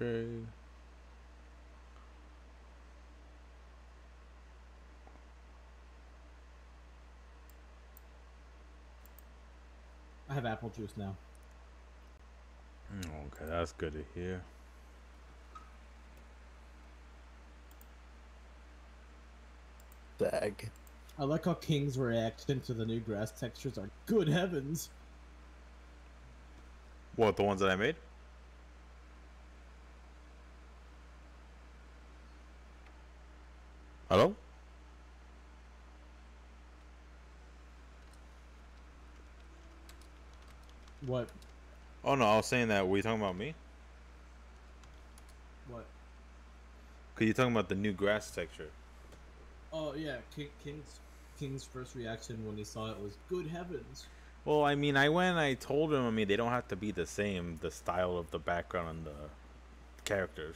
Okay. I have apple juice now. Mm, okay, that's good to hear. Bag. I like how King's reaction to the new grass textures are good heavens. What, the ones that I made? Hello? What? Oh no, I was saying that. Were you talking about me? What? Cause you're talking about the new grass texture. Oh yeah, King, King's King's first reaction when he saw it was good heavens. Well, I mean, I went and I told him, I mean, they don't have to be the same, the style of the background and the characters.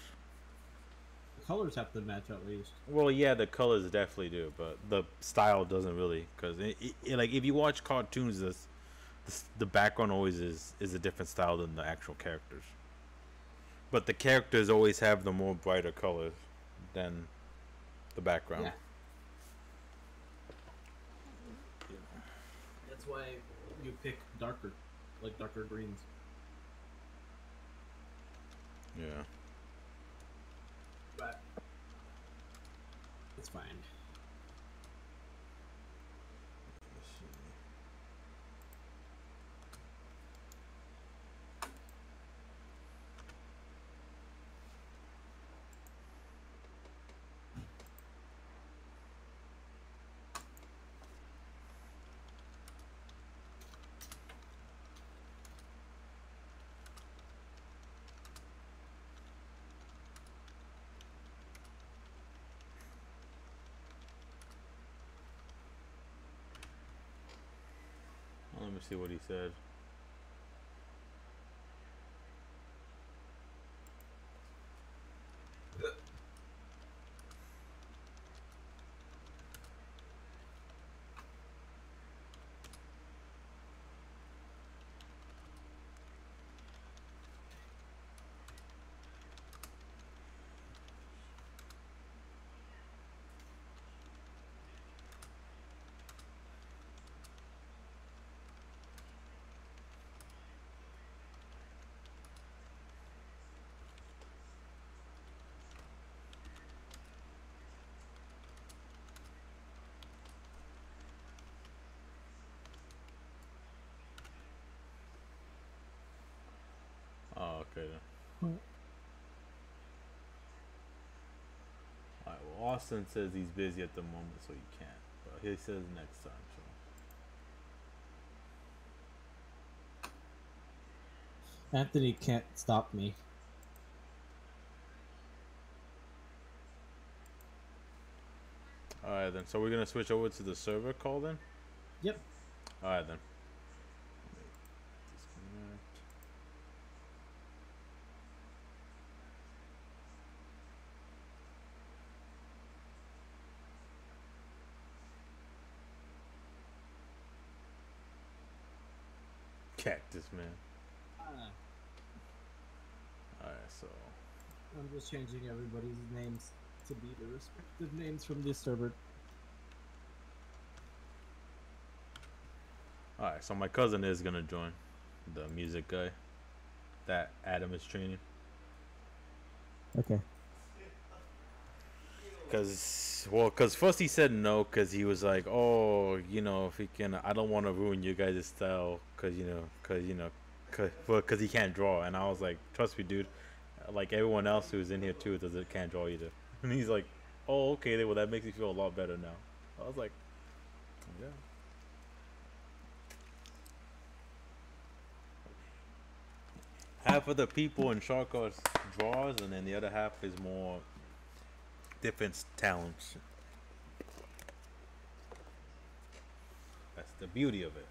The colors have to match at least. Well, yeah, the colors definitely do, but the style doesn't really. Because, it, it, like, if you watch cartoons, this, this, the background always is, is a different style than the actual characters. But the characters always have the more brighter colors than the background. Yeah. That's why you pick darker, like darker greens. Yeah. But it's fine. Well, let see what he said. Oh, okay. then. Alright, well, Austin says he's busy at the moment, so he can't. But he says next time, so. Anthony can't stop me. Alright, then. So we're gonna switch over to the server call then? Yep. Alright, then. Cactus man. Ah, Alright, so I'm just changing everybody's names to be the respective names from this server. Alright, so my cousin is gonna join the music guy that Adam is training. Okay. Cause well, cause first he said no, cause he was like, oh, you know, if he can, I don't want to ruin you guys' style, cause you know, cause you know, cause, well, cause he can't draw, and I was like, trust me, dude, like everyone else who's in here too doesn't can't draw either, and he's like, oh, okay, well that makes me feel a lot better now. I was like, yeah. Half of the people in Shock Arts draws, and then the other half is more different talents. That's the beauty of it.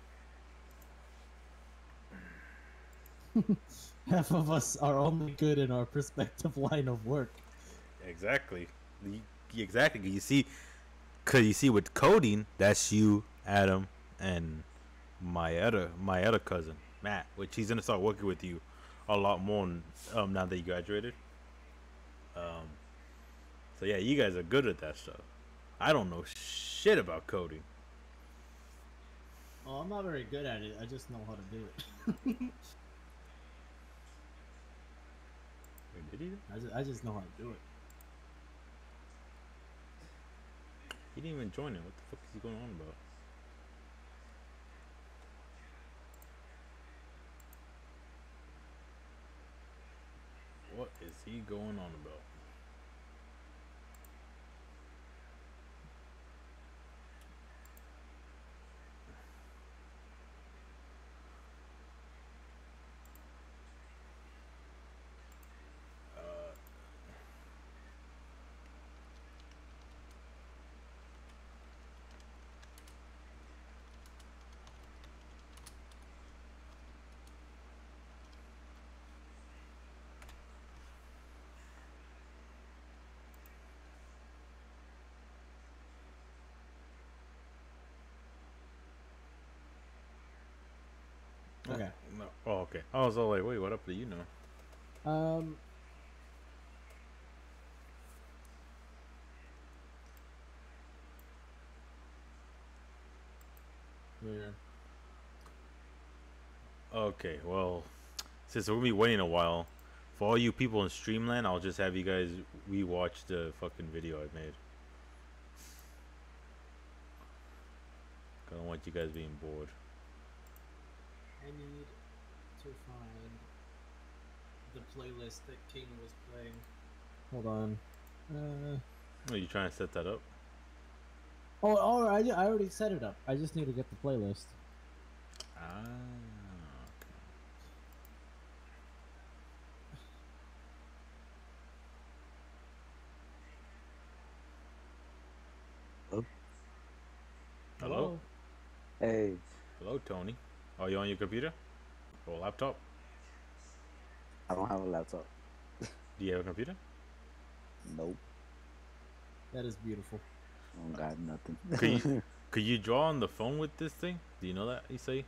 Half of us are only good in our respective line of work. Exactly. Exactly. You see, cause you see with coding, that's you, Adam, and my other my other cousin Matt, which he's gonna start working with you a lot more um now that you graduated. Um, so yeah, you guys are good at that stuff. I don't know shit about coding. Oh, I'm not very good at it. I just know how to do it. Wait, did he? I just, I just know how to do it. He didn't even join it. What the fuck is he going on about? What is he going on about? Uh, Okay. No. Oh, okay. I was all like, wait, what up do you know? Um. Yeah. Okay, well, since we're gonna be waiting a while, for all you people in Streamland, I'll just have you guys rewatch the fucking video I made. I don't want you guys being bored. I need to find the playlist that King was playing. Hold on. Uh. Are you trying to set that up? Oh, oh! I, I already set it up. I just need to get the playlist. Ah. Hello? Hey, Hello, Tony. Are you on your computer or laptop? I don't have a laptop. Do you have a computer? Nope, That is beautiful. I don't got nothing. Could you, could you draw on the phone with this thing? Do you know that, Isai?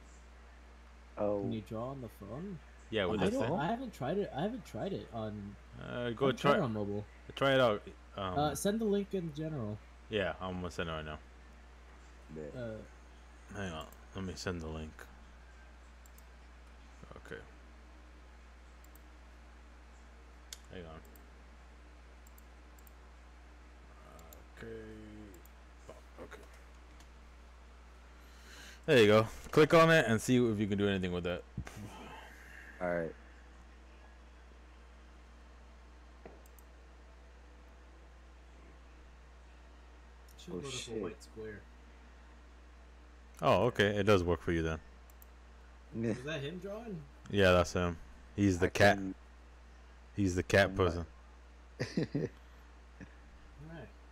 oh, Can you draw on the phone? Yeah, with I this don't. thing. I haven't tried it. I haven't tried it on. Uh, go I've try it on mobile. try it out. Um, Uh, send the link in general. yeah, I'm gonna send it right now. yeah. Uh, Hang on, let me send the link. Okay. Hang on. Okay. Oh, okay. There you go. Click on it and see if you can do anything with it. all right. Oh, shit. a white square. Oh, okay. It does work for you then. Yeah, Is that him drawing? Yeah, that's him. He's the I cat. can- He's the cat person.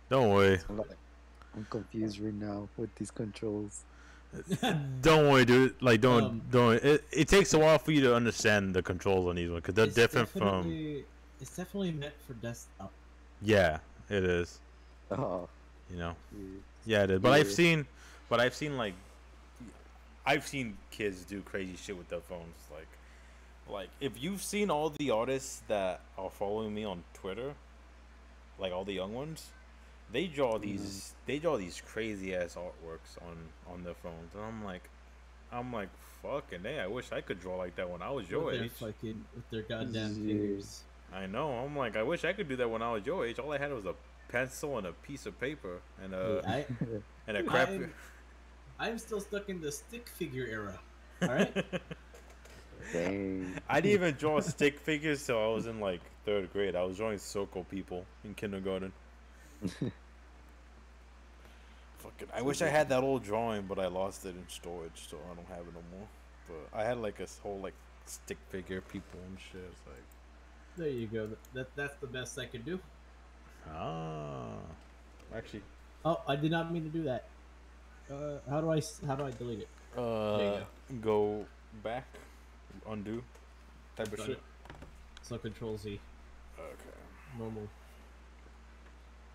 Don't worry. I'm, confused right now with these controls. Don't worry, dude. Like, don't, Um, don't. It, it takes a while for you to understand the controls on these ones because they're different from. It's definitely meant for desktop. Yeah, it is. Oh, You know. yeah. Yeah, it is. But I've seen, but I've seen like, I've seen kids do crazy shit with their phones. Like, like if you've seen all the artists that are following me on Twitter, like all the young ones, they draw mm-hmm. these, they draw these crazy ass artworks on on their phones, and I'm like, I'm like, fucking, hey, I wish I could draw like that when I was your with their age. fucking with their goddamn Yeah. fingers. I know. I'm like, I wish I could do that when I was your age. All I had was a pencil and a piece of paper and a Hey, I, and a crap. I'm- I'm still stuck in the stick figure era. All right. Dang. I didn't even draw stick figures till I was in like third grade. I was drawing circle people in kindergarten. Fucking, I wish I had that old drawing, but I lost it in storage, so I don't have it no more. But I had like a whole like stick figure people and shit. It's like, there you go. That that's the best I could do. ah, actually, Oh, I did not mean to do that. Uh, how do I how do I delete it? uh, go back, undo, type of Done shit. it. So Control Z, Okay. normal.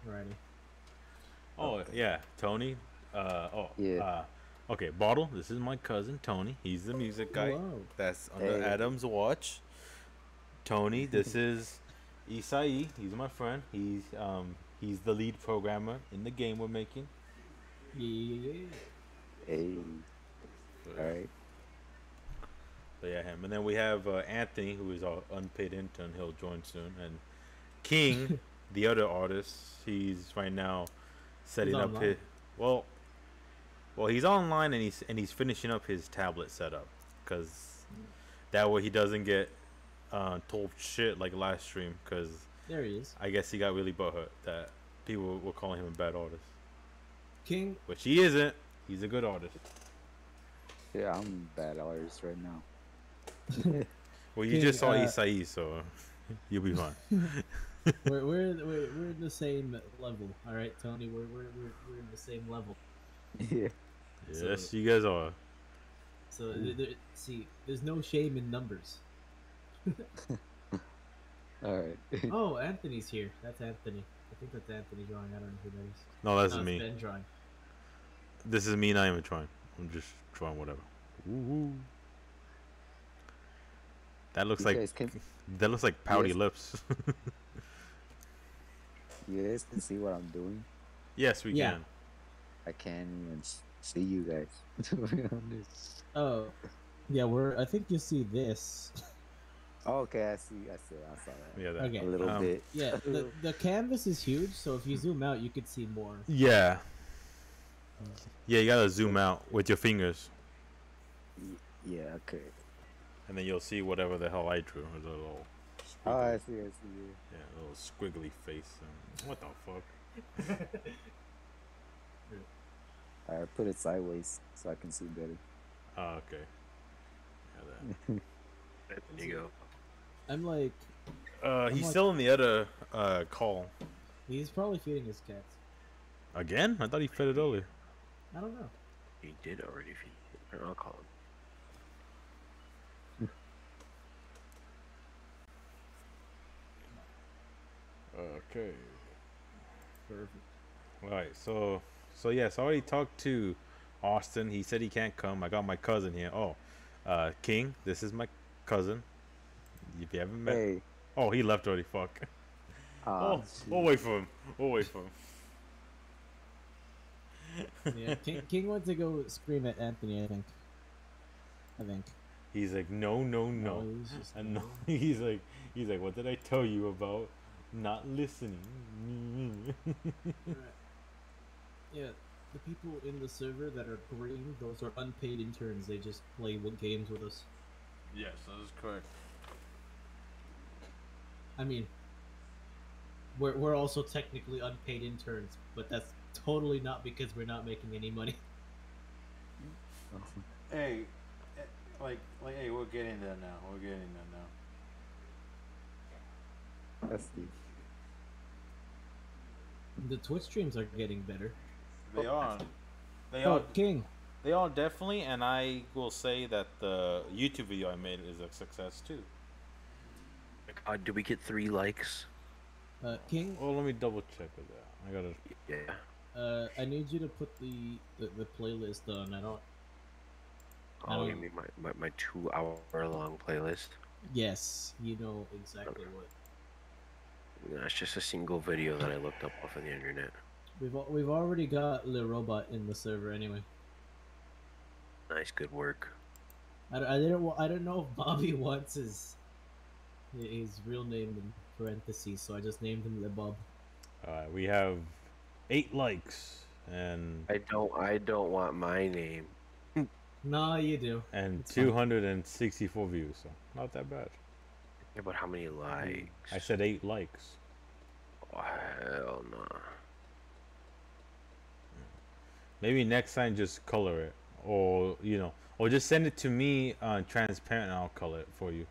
Alrighty. Oh yeah, Tony. Uh oh. Yeah. Uh, okay, bottle. This is my cousin Tony. He's the music guy. Hello. That's under Hey. Adam's watch. Tony, this is Isai, he's my friend. He's um he's the lead programmer in the game we're making. Yeah. Hey, all right. So yeah, him. And then we have uh, Anthony, who is our unpaid intern. He'll join soon. And King, the other artist, he's right now setting up online? his. Well, well, he's online and he's and he's finishing up his tablet setup, cause that way he doesn't get uh, told shit like last stream. Cause There he is. I guess he got really butthurt that people were calling him a bad artist, King. which he isn't. He's a good artist. Yeah, I'm a bad artist right now. Well, you King, just saw uh, Isai, so you'll be fine. we're, we're, we're, we're in the same level. All right, Tony. We're, we're, we're, we're in the same level. yeah. So- yes, you guys are. So th- th- see, there's no shame in numbers. All right. Oh, Anthony's here. That's Anthony. I think that's Anthony drawing. I don't know who that is. No, that's No, me. Ben drawing. This is me not even trying. I'm just trying whatever. Woo-hoo. That looks You like can that looks like pouty Yes. lips. you guys can see what I'm doing. yes, we Yeah. can. I can't even see you guys. To be honest. Oh, yeah. We're. I think you see this. Oh, okay, I see. I see. I saw that. Yeah, that. Okay. A little Um, bit. Yeah. The, the canvas is huge, so if you zoom out, you could see more. Yeah. Yeah, you gotta zoom out with your fingers, Yeah. Okay. And then you'll see whatever the hell I drew. With a little, Oh, squiggly, I see. I see. yeah, a little squiggly face. and- what the fuck? I put it sideways so I can see better. Oh, okay. Yeah, that. There you go. I'm like, Uh, he's like- still in the other uh call. he's probably feeding his cats. Again? I thought he fed it earlier. I don't know. He did already feed. Or I'll call him. Okay. Perfect. All right. So, so yes, I already talked to Austin. He said he can't come. I got my cousin here. Oh, uh, King. This is my cousin. If you haven't met. Hey. Oh, he left already. Fuck. Ah, oh, we'll wait for him. We'll wait for him. Yeah, King, King went to go scream at Anthony. I think. I think. He's like, no, no, no. he was And no, he's like, he's like, what did I tell you about not listening? Right. Yeah, the people in the server that are green, those are unpaid interns. They just play with games with us. yes, that is correct. I mean, we're we're also technically unpaid interns, but that's totally not because we're not making any money. Hey, eh, like, like, hey, we're getting there now. We're getting there now. That's the. The Twitch streams are getting better. They are. They Oh, are. King. They are definitely, and I will say that the YouTube video I made is a success too. Uh, did we get three likes? Uh, King. Well, let me double check with that. I gotta. Yeah. Uh, I need you to put the the, the playlist on. I don't. Oh, you don't- mean my, my, my two hour long playlist? Yes, you know exactly what. No, it's just a single video that I looked up off of the internet. We've we've already got Le Robot in the server anyway. Nice, good work. I, don't- I didn't I don't know if Bobby wants his his real name in parentheses, so I just named him Le Bob. Uh, we have eight likes and I don't I don't want my name. no, you do. and 264 views, so not that bad. Yeah, but how many likes? I said eight likes. Oh, hell no. Maybe next time just color it, or you know, or just send it to me uh, transparent, and I'll color it for you.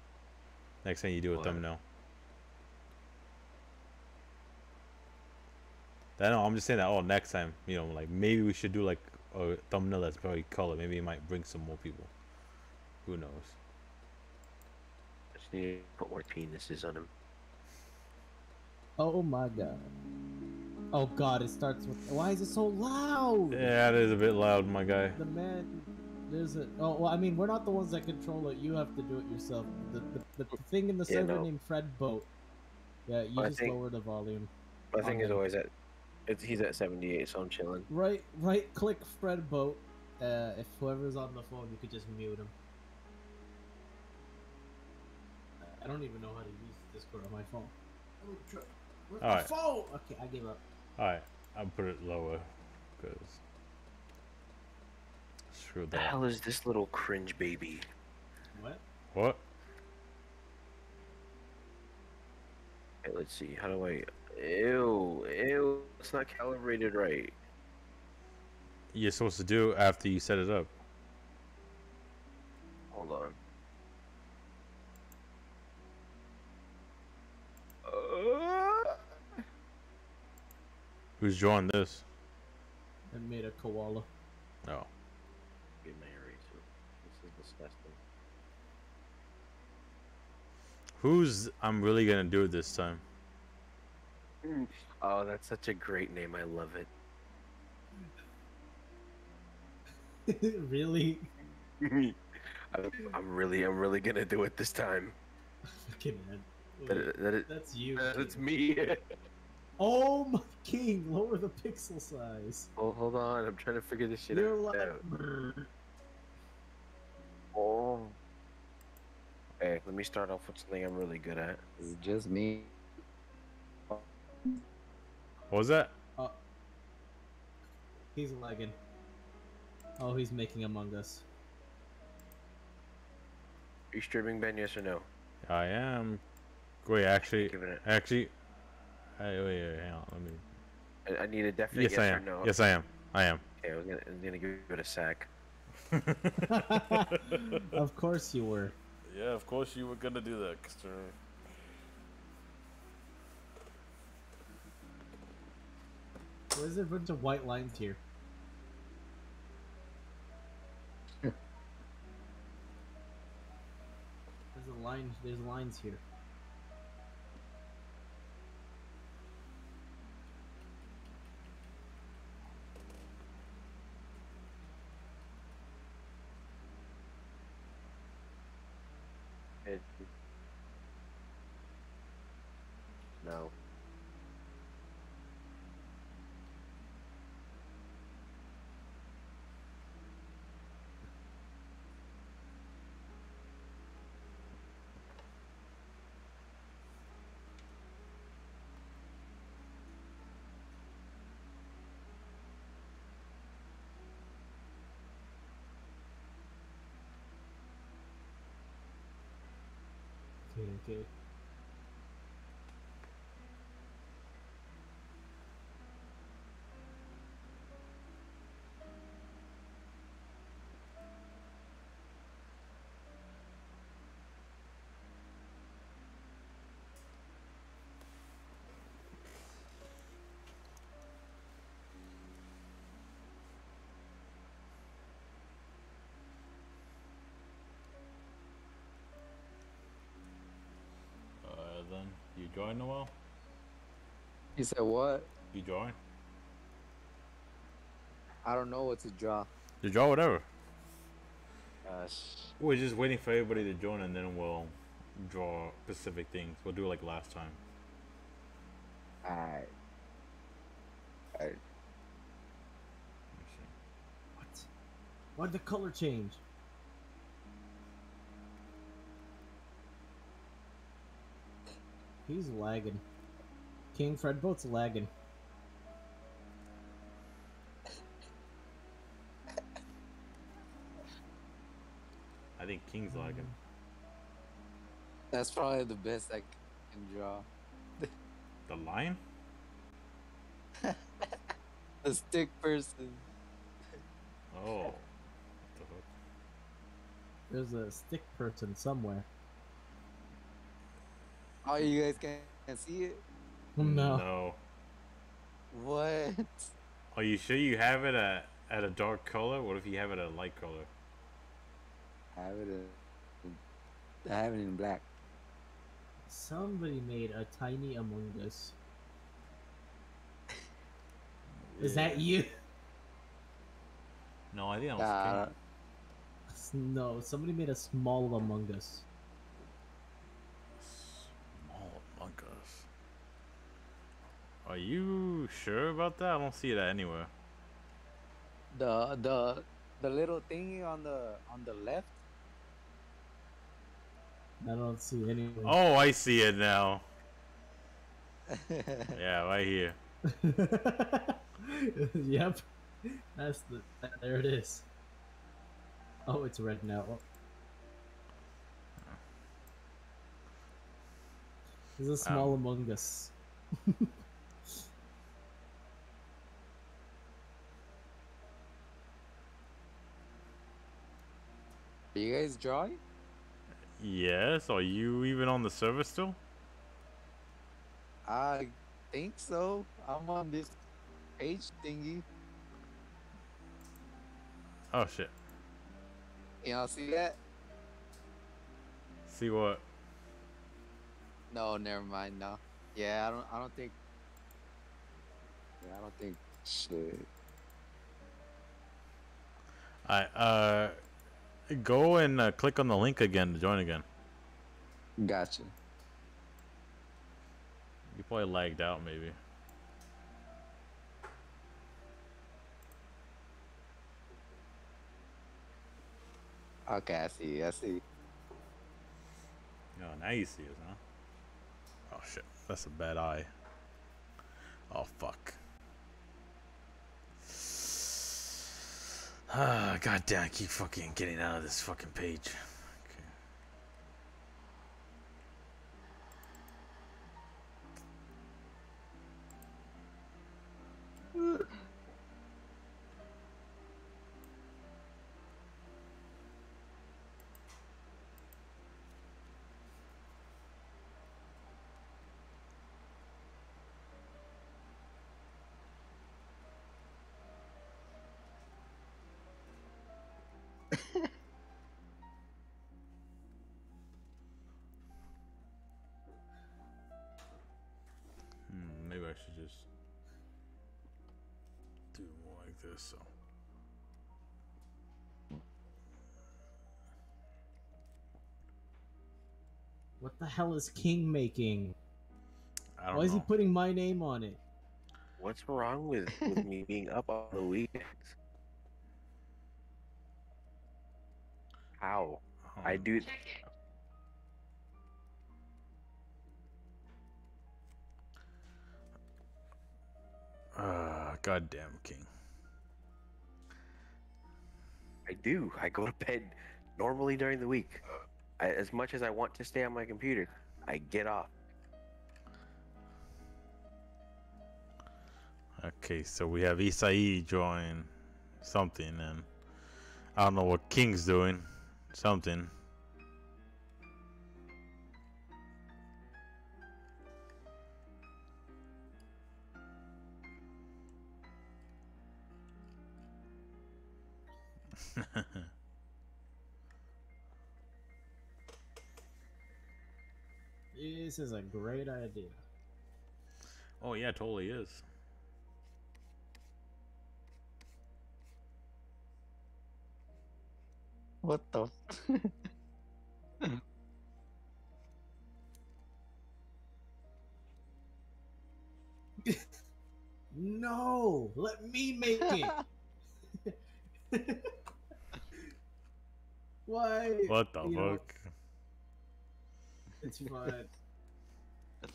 Next time you do a What? thumbnail. I know. I'm just saying that. Oh, next time, you know, like maybe we should do like a thumbnail that's very color. Maybe it might bring some more people. Who knows? Just need to put more penises on him. Oh my god. Oh god, it starts with. Why is it so loud? Yeah, it is a bit loud, my guy. The man. There's a. Oh well, I mean, we're not the ones that control it. You have to do it yourself. The the, the thing in the Yeah, server no. named FredBoat. Yeah, you I just think- lower the volume. My thing is always at. It's, he's at 78, so I'm chilling. Right, right. Click FredBoat. Uh, if whoever's on the phone, you could just mute him. I don't even know how to use Discord on my phone. Oh, tr- Where's my Alright. phone? Okay, I give up. All right, I'll put it lower, cause screw that. The hell is this little cringe baby? What? What? Okay, let's see. How do I? Ew, ew. It's not calibrated right. You're supposed to do after you set it up. Hold on. Who's drawing this? I made a koala. Oh, get married. eraser. This is disgusting. who's? I'm really gonna do it this time. Oh, that's such a great name. I love it. really? I'm, I'm really, I'm really gonna do it this time. Fucking man. That, that, it, That's you. that's King. me. Oh my king! Lower the pixel size. oh, hold on. I'm trying to figure this shit You're out. like. Oh. Okay, let me start off with something I'm really good at. It's just me. What was that? Oh. He's lagging. Oh, he's making Among Us. Are you streaming Ben? Yes or no? I am. Wait, actually, Give it. actually, hey, wait, wait, hang on, let me. A, I need a definite Yes, yes, I or no. Yes, I am. I am. Okay, I was gonna, I was gonna give it a sack. of course you were. yeah, of course you were gonna do that, sir. Why is there a bunch of white lines here? There's a line. There's lines here. It, no. Okay, okay. Join Noel? You said what? You join? I don't know what to draw. You draw whatever. Uh, s- We're just waiting for everybody to join, and then we'll draw specific things. We'll do it like last time. Alright. Alright. Let me see. What? Why'd the color change? He's lagging. King FredBoat's lagging. I think King's hmm. lagging. That's probably the best I can draw. The lion? A stick person. Oh. What the fuck? There's a stick person somewhere. Oh, you guys can't, can't see it? No. No. What? Are you sure you have it at, at a dark color? What if you have it at a light color? I have it in, I have it in black. Somebody made a tiny Among Us. Is Yeah. that you? No, I think that was Uh, King. No, somebody made a small Among Us. Small Among Us. Are you sure about that? I don't see that anywhere. The the the little thingy on the on the left. I don't see anything. Oh, I see it now. Yeah, right here. yep. That's the. There it is. Oh, it's red now. Oh. There's a small Um, Among Us. Are you guys drawing? Yes. Are you even on the server still? I think so. I'm on this page thingy. Oh shit. Y'all see that? See what? No, never mind. No. Yeah, I don't. I don't think. Yeah, I don't think. Shit. I uh, go and uh, click on the link again to join again. Gotcha. You probably lagged out maybe. Okay, I see. I see. Oh, now you see us, huh? Oh shit, that's a bad eye. Oh fuck. Ah, goddamn! Keep fucking getting out of this fucking page. This. So. What the hell is King making? I don't Why is he putting my name on it? What's wrong with, with me being up on the weekends? How? I Um, do. Ah, goddamn king. I do. I go to bed normally during the week. I, as much as I want to stay on my computer, I get off. Okay, so we have Isai join something, and I don't know what King's doing. Something. This is a great idea. oh yeah, totally is. What the? No, let me make it. Why? What the You know, fuck? It's fine.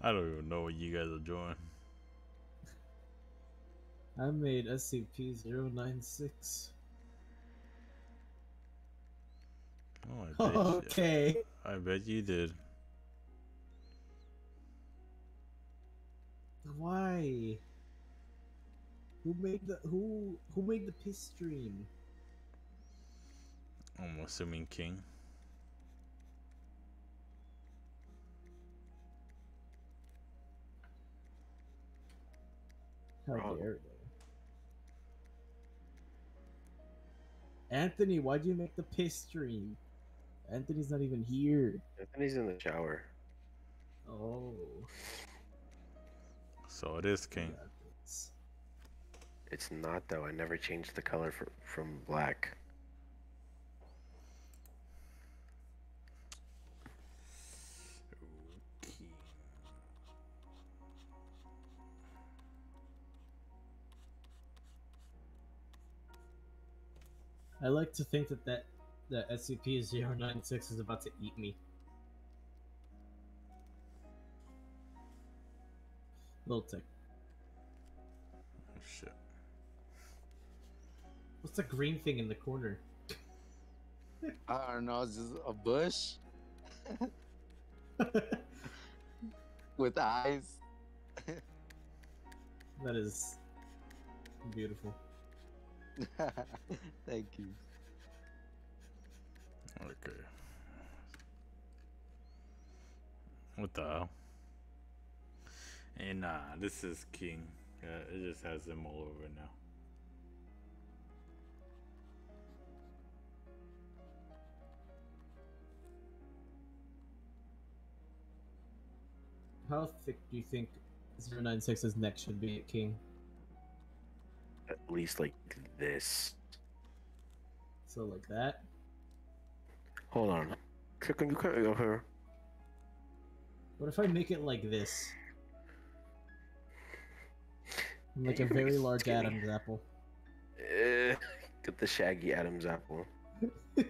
I don't even know what you guys are doing. I made SCP-096. Oh, I bet, you- Okay. I bet you did. Why? Who made the who who made the piss stream? I'm assuming King. How Wrong. dare they? Anthony, why'd you make the piss stream? Anthony's not even here. Anthony's in the shower. Oh. So it is King. got this. It's not though. I never changed the color for, from black. I like to think that that that SCP-096 is about to eat me. Little tick. What's the green thing in the corner? I don't know. It's just a bush with eyes. that is beautiful. Thank you. Okay. What the hell? And nah, this is King. Uh, it just has them all over now. How thick do you think 096's neck should be at King? At least like this. So like that? Hold on. Chicken, you can't go here. What if I make it like this? Like a very large skinny. Adam's apple. Eh, get the Shaggy Adams apple.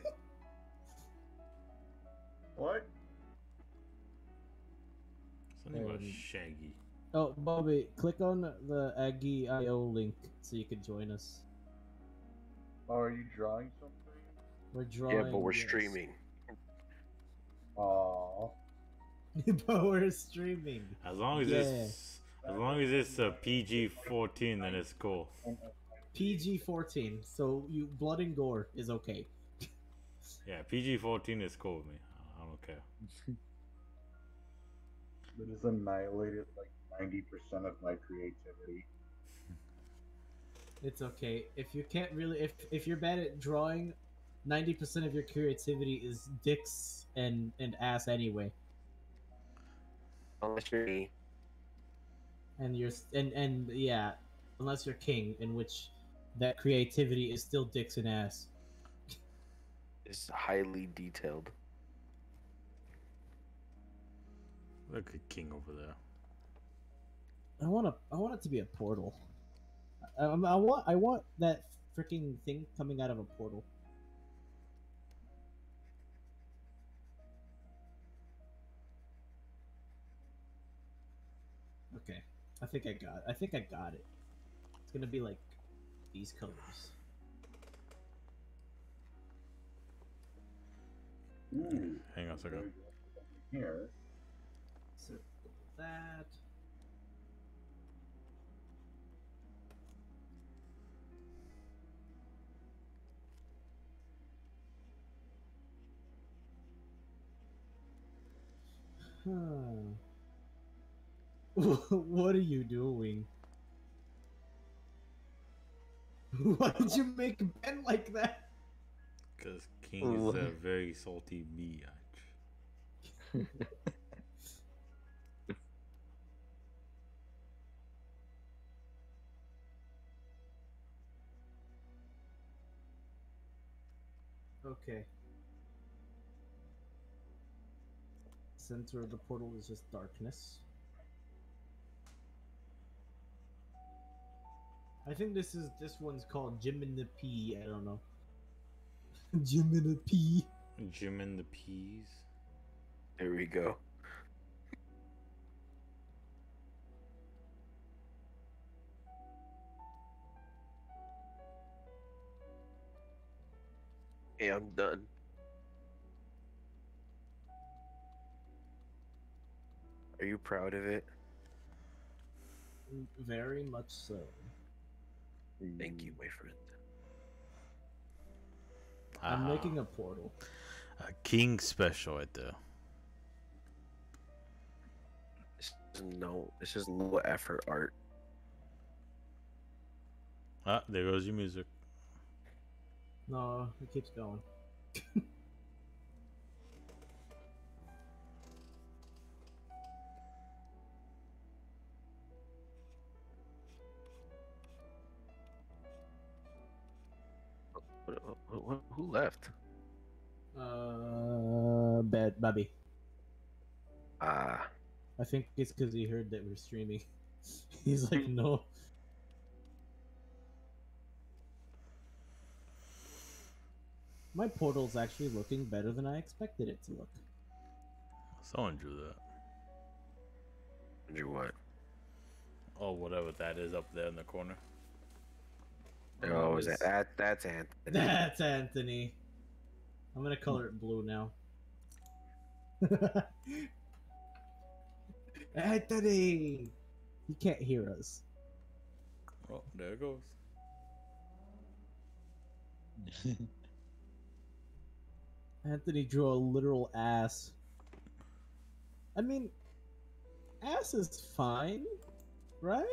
What? Something about Um, Shaggy. Oh, Bobby, click on the Aggie IO link so you can join us. Oh, are you drawing something? We're drawing. yeah, but we're yes. streaming. Aww. but we're streaming. As long as Yeah. it's as long as it's a PG fourteen, then it's cool. PG 14, so you blood and gore is okay. Yeah, PG fourteen is cool with me. I- I don't care. It has annihilated like 90% of my creativity. It's okay. If you can't really if if you're bad at drawing, 90% of your creativity is dicks and and ass anyway. Unless you're me. And you're and and yeah, unless you're king in which that creativity is still dicks and ass. It's highly detailed. Look at King over there. I want to I want it to be a portal. I, I, I want I want that freaking thing coming out of a portal. Okay, I think I got. I think I got it. It's gonna be like these colors. Ooh. Hang on a second. Here. Circle that. Hmm. What are you doing? Why did you make Ben like that? Because King is a very salty biatch. Okay. Center of the portal is just darkness. I think this is this one's called Jim and the P. I don't know. Jim and the P. Jim and the Peas. There we go. Hey, I'm done. Are you proud of it? Very much so. Thank you, my friend. I'm Ah, making a portal. a King special right there. This is no, this is low effort art. Ah, there goes your music. No, it keeps going. Who left? Uh, bad Bobby. Ah, I think it's because he heard that we're streaming. He's like, no. My portal's actually looking better than I expected it to look. Someone drew that. Drew what? Oh, whatever that is up there in the corner. Oh, is that, that that's Anthony. That's Anthony. I'm gonna color it blue now. Anthony! He can't hear us. Oh, there it goes. Anthony drew a literal ass. I mean, ass is fine, right?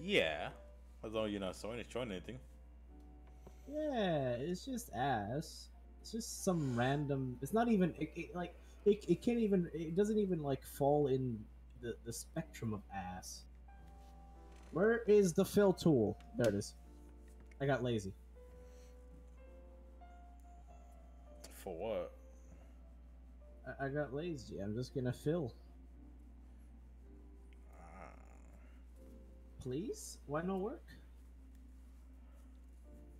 Yeah, as long as you're not showing, showing anything. Yeah, it's just ass. It's just some random. It's not even it, it, like it. It can't even. It doesn't even like fall in the the spectrum of ass. Where is the fill tool? There it is. I got lazy. For what? I, I got lazy. I'm just gonna fill. Please? Why not work?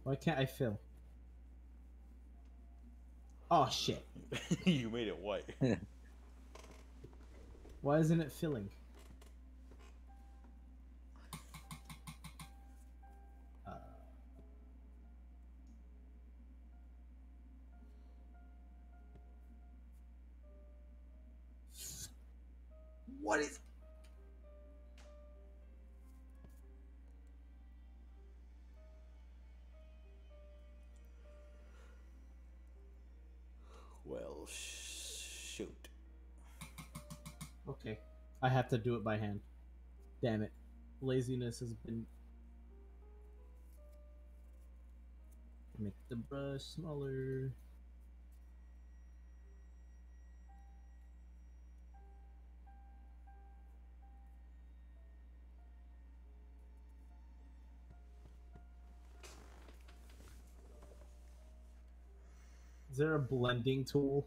Why can't I fill? Oh shit. you made it white. Why isn't it filling? What is? well, shoot. Okay, I have to do it by hand. Damn it, laziness has been. Make the brush smaller. Is there a blending tool?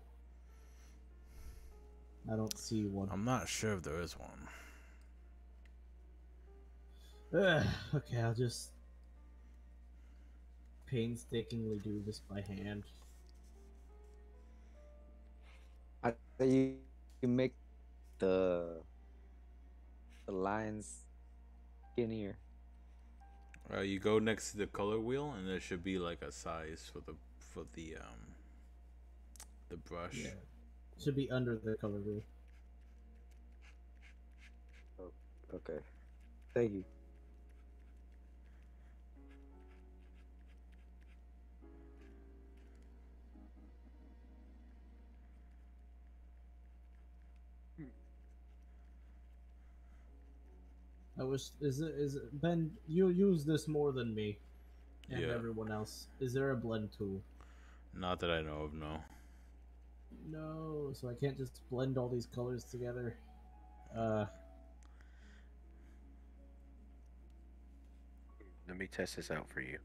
I don't see one. I'm not sure if there is one. Ugh, okay, I'll just painstakingly do this by hand. I think you, you make the the lines skinnier. Uh, you go next to the color wheel, and there should be like a size for the for the um the brush. Yeah. Should be under the color wheel. Oh, Okay. Thank you. I wish is it is it, Ben you use this more than me and Yeah. everyone else. Is there a blend tool? Not that I know of. No. No, so I can't just blend all these colors together. Uh Let me test this out for you.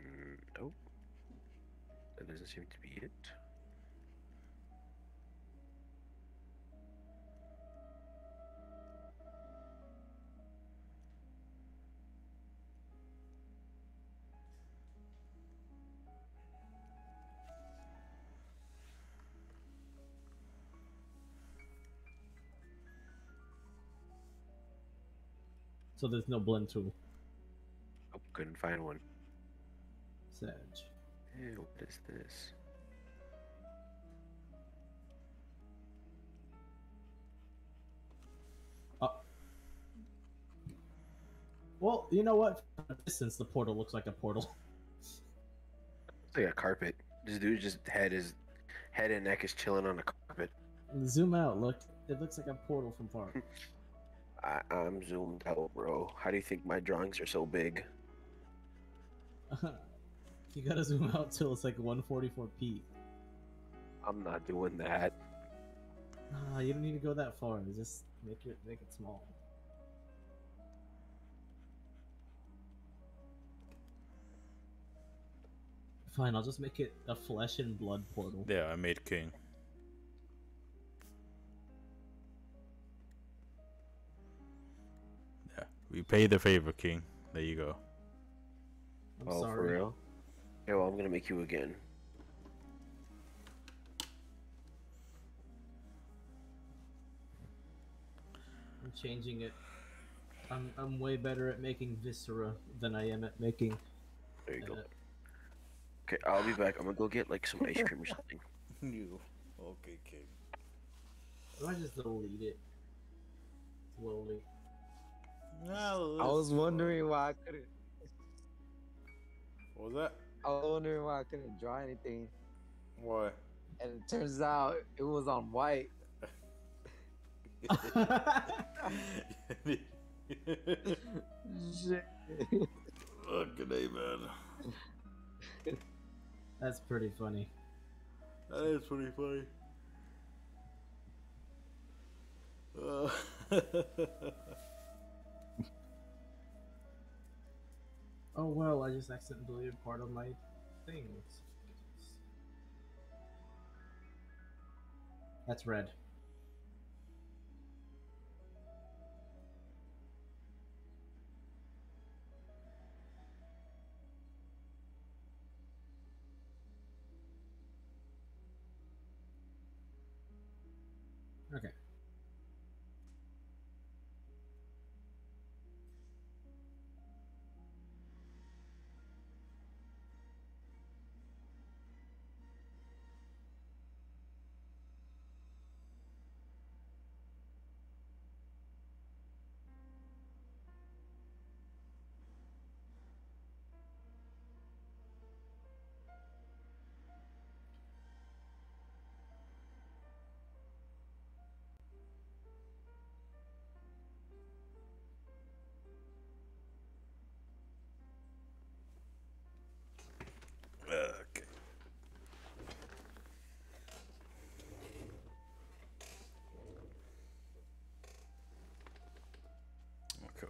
Mm. That doesn't seem to be it. So there's no blend tool. Oh, couldn't find one. Sag. Ew, what is this? Uh, well, you know what? From a distance the portal looks like a portal. It's like a carpet. This dude just head is head and neck is chilling on the carpet. Zoom out, look. It looks like a portal from far. I, I'm zoomed out, bro. How do you think my drawings are so big? you gotta zoom out till it's like 144p. I'm not doing that. Ah, you don't need to go that far. Just make it make it small. Fine, I'll just make it a flesh and blood portal. Yeah, I made king. We pay the favor, king. There you go. I'm oh, sorry. for real? Yeah, well, I'm gonna make you again. I'm changing it. I'm I'm way better at making viscera than I am at making. There you go. Uh, Okay, I'll be back. I'm gonna go get like some ice cream or something. You. Okay, King. I might just delete it slowly. No, I was wondering why I couldn't. What was that? I was wondering why I couldn't draw anything, Why? and it turns out it was on white. Shit. oh, good day, man. That's pretty funny. That is pretty funny. Uh, Oh well, I just accidentally deleted part of my thing. That's red.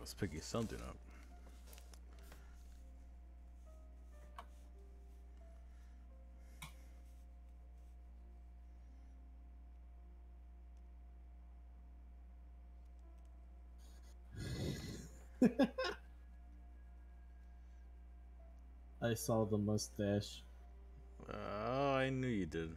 Okay, let's pick something up. I saw the mustache. Oh, I knew you did.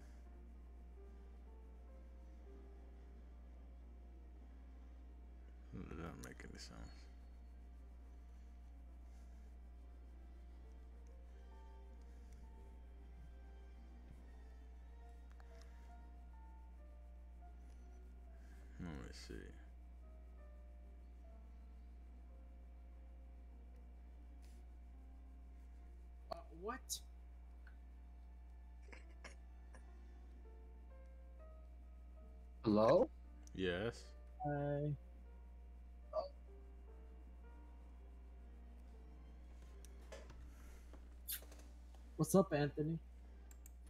Hello? Yes. I... What's up, Anthony?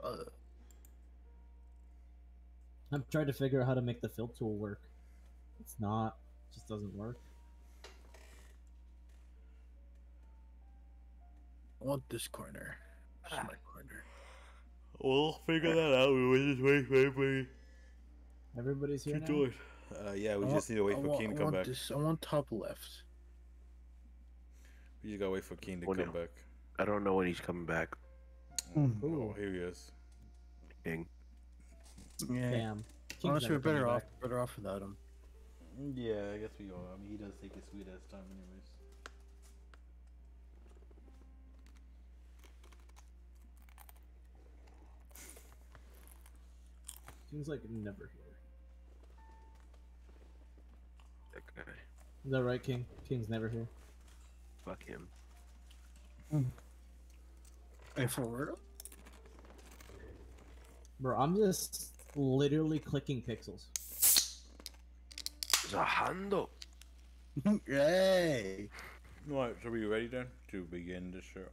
Uh, I'm trying to figure out how to make the fill tool work. It's not. It just doesn't work. I want this corner. This is my corner. we'll figure that out. We just wait, wait, wait. Everybody's here Keep now. Uh, yeah, we I just want- need to wait I for want- King to I come want back. This, I want top left. We just gotta wait for King to Oh, come no. back. I don't know when he's coming back. Mm. Oh, here he is. Dang. Yeah. Damn. King's Honestly, we're better off back. better off without him. Yeah, I guess we are. I mean, he does take his sweet ass time, anyways. King's like never here. Okay. Is that right, King? King's never here. Fuck him. Hey, for real? Bro, I'm just literally clicking pixels. Zahando. Yay! What? So, are you ready then to begin the show?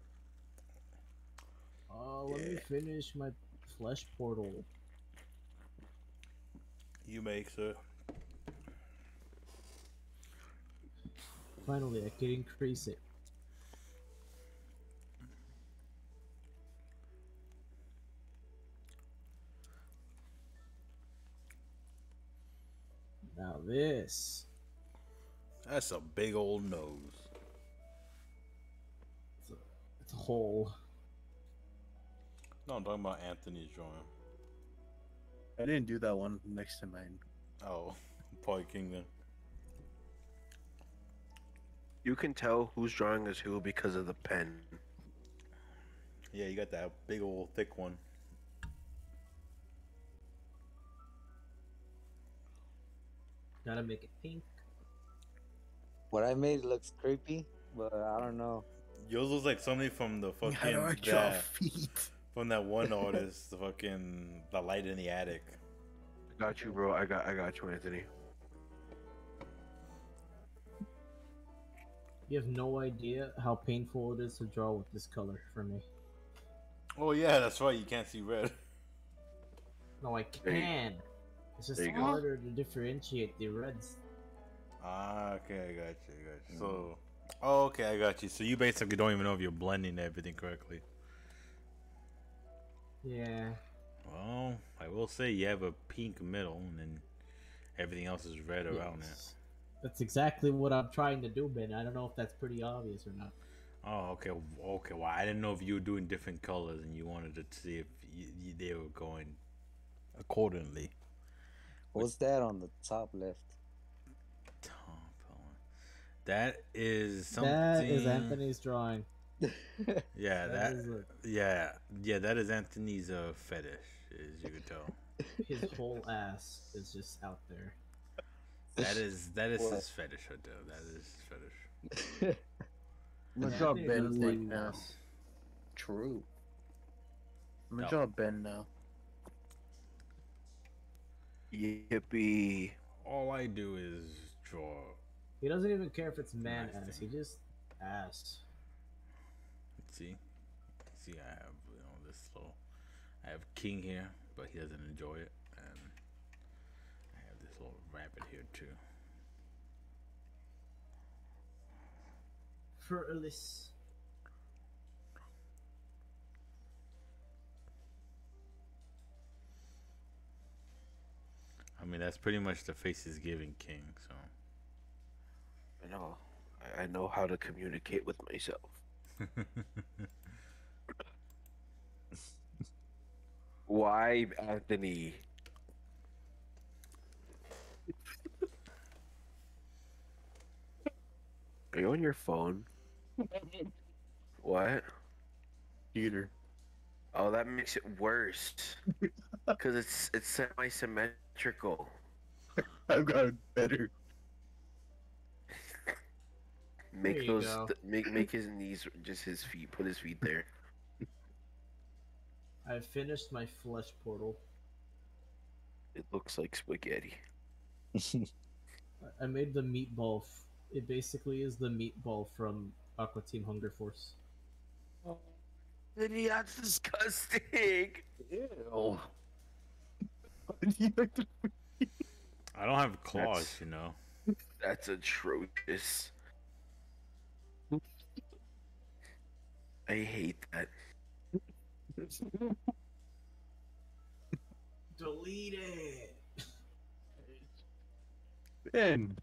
Oh, let me finish my flesh portal. You make sir. Finally, I can increase it. Now this. That's a big old nose. It's a, it's a hole. No, I'm talking about Anthony's drawing. I didn't do that one next to mine. Oh, Paul Kingdom. You can tell who's drawing is who because of the pen. Yeah, you got that big old thick one. Gotta make it pink. What I made looks creepy, but I don't know. Yours looks like somebody from the How fucking do I draw that, feet? from that one artist, the fucking the light in the attic. I got you, bro. I got I got you, Anthony. You have no idea how painful it is to draw with this color for me. Oh yeah, that's right. You can't see red. No, I can. It's just there you go. harder to differentiate the reds. Ah, okay, I got you. I got you. So, oh, okay, I got you. So you basically don't even know if you're blending everything correctly. Yeah. Well, I will say you have a pink middle, and then everything else is red around it. Yes. That's exactly what I'm trying to do, Ben. I don't know if that's pretty obvious or not. Oh, okay, okay. Well, I didn't know if you were doing different colors, and you wanted to see if you, you, they were going accordingly. What's that on the top left? Top one. That is something. That is Anthony's drawing. Yeah, that. is a- yeah, yeah. That is Anthony's uh, fetish, as you can tell. his whole ass is just out there. That is that is What? his fetish right. That is his fetish. I'm gonna Yeah, draw Ben like now. True. I'm gonna No. draw Ben now. Yippee! All I do is draw. He doesn't even care if it's man Nice ass. thing. He just ass. Let's see, see, I have you know this little. I have king here, but he doesn't enjoy it, and I have this little rabbit here too. For Elise. I mean, that's pretty much the face is giving king. So I know. I- I know how to communicate with myself. Why, Anthony? Are you on your phone? What? Peter. Oh, that makes it worse. Cause it's it's semi-symmetrical. I've got it better. Make those go. th- make make his knees just his feet. Put his feet there. I finished my flesh portal. It looks like spaghetti. I- I made the meatball. F- it basically is the meatball from Aqua Teen Hunger Force. Oh. Anthony, that's disgusting. Ew. You like to- I don't have claws, That's- you know. That's atrocious. I hate that. Delete it. Ben.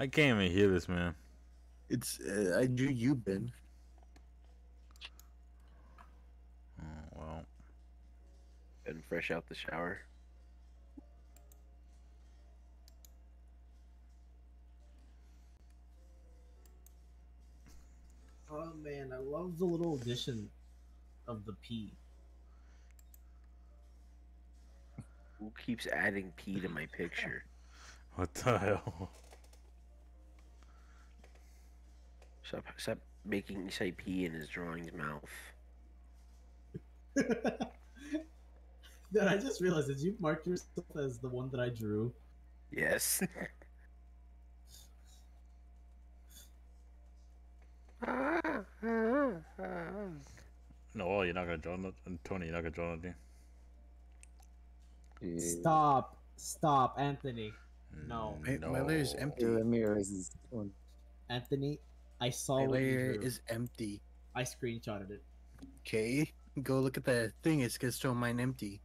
I can't even hear this, man. It's uh, I drew you, Ben. Oh, well, And fresh out the shower. Oh man, I love the little addition of the P. Who keeps adding P to my picture? what the hell? Stop, stop making me say P in his drawing's mouth. Then I just realized, did you mark yourself as the one that I drew? Yes. No, well, you're not gonna draw nothing. Tony, you're not gonna draw nothing. Yeah. Stop. Stop, Anthony. Mm, no. My- my layer's empty. Let me erase this one. Anthony, I saw My what you layer is empty. I screenshotted it. Okay, go look at the thing. It's gonna show mine empty.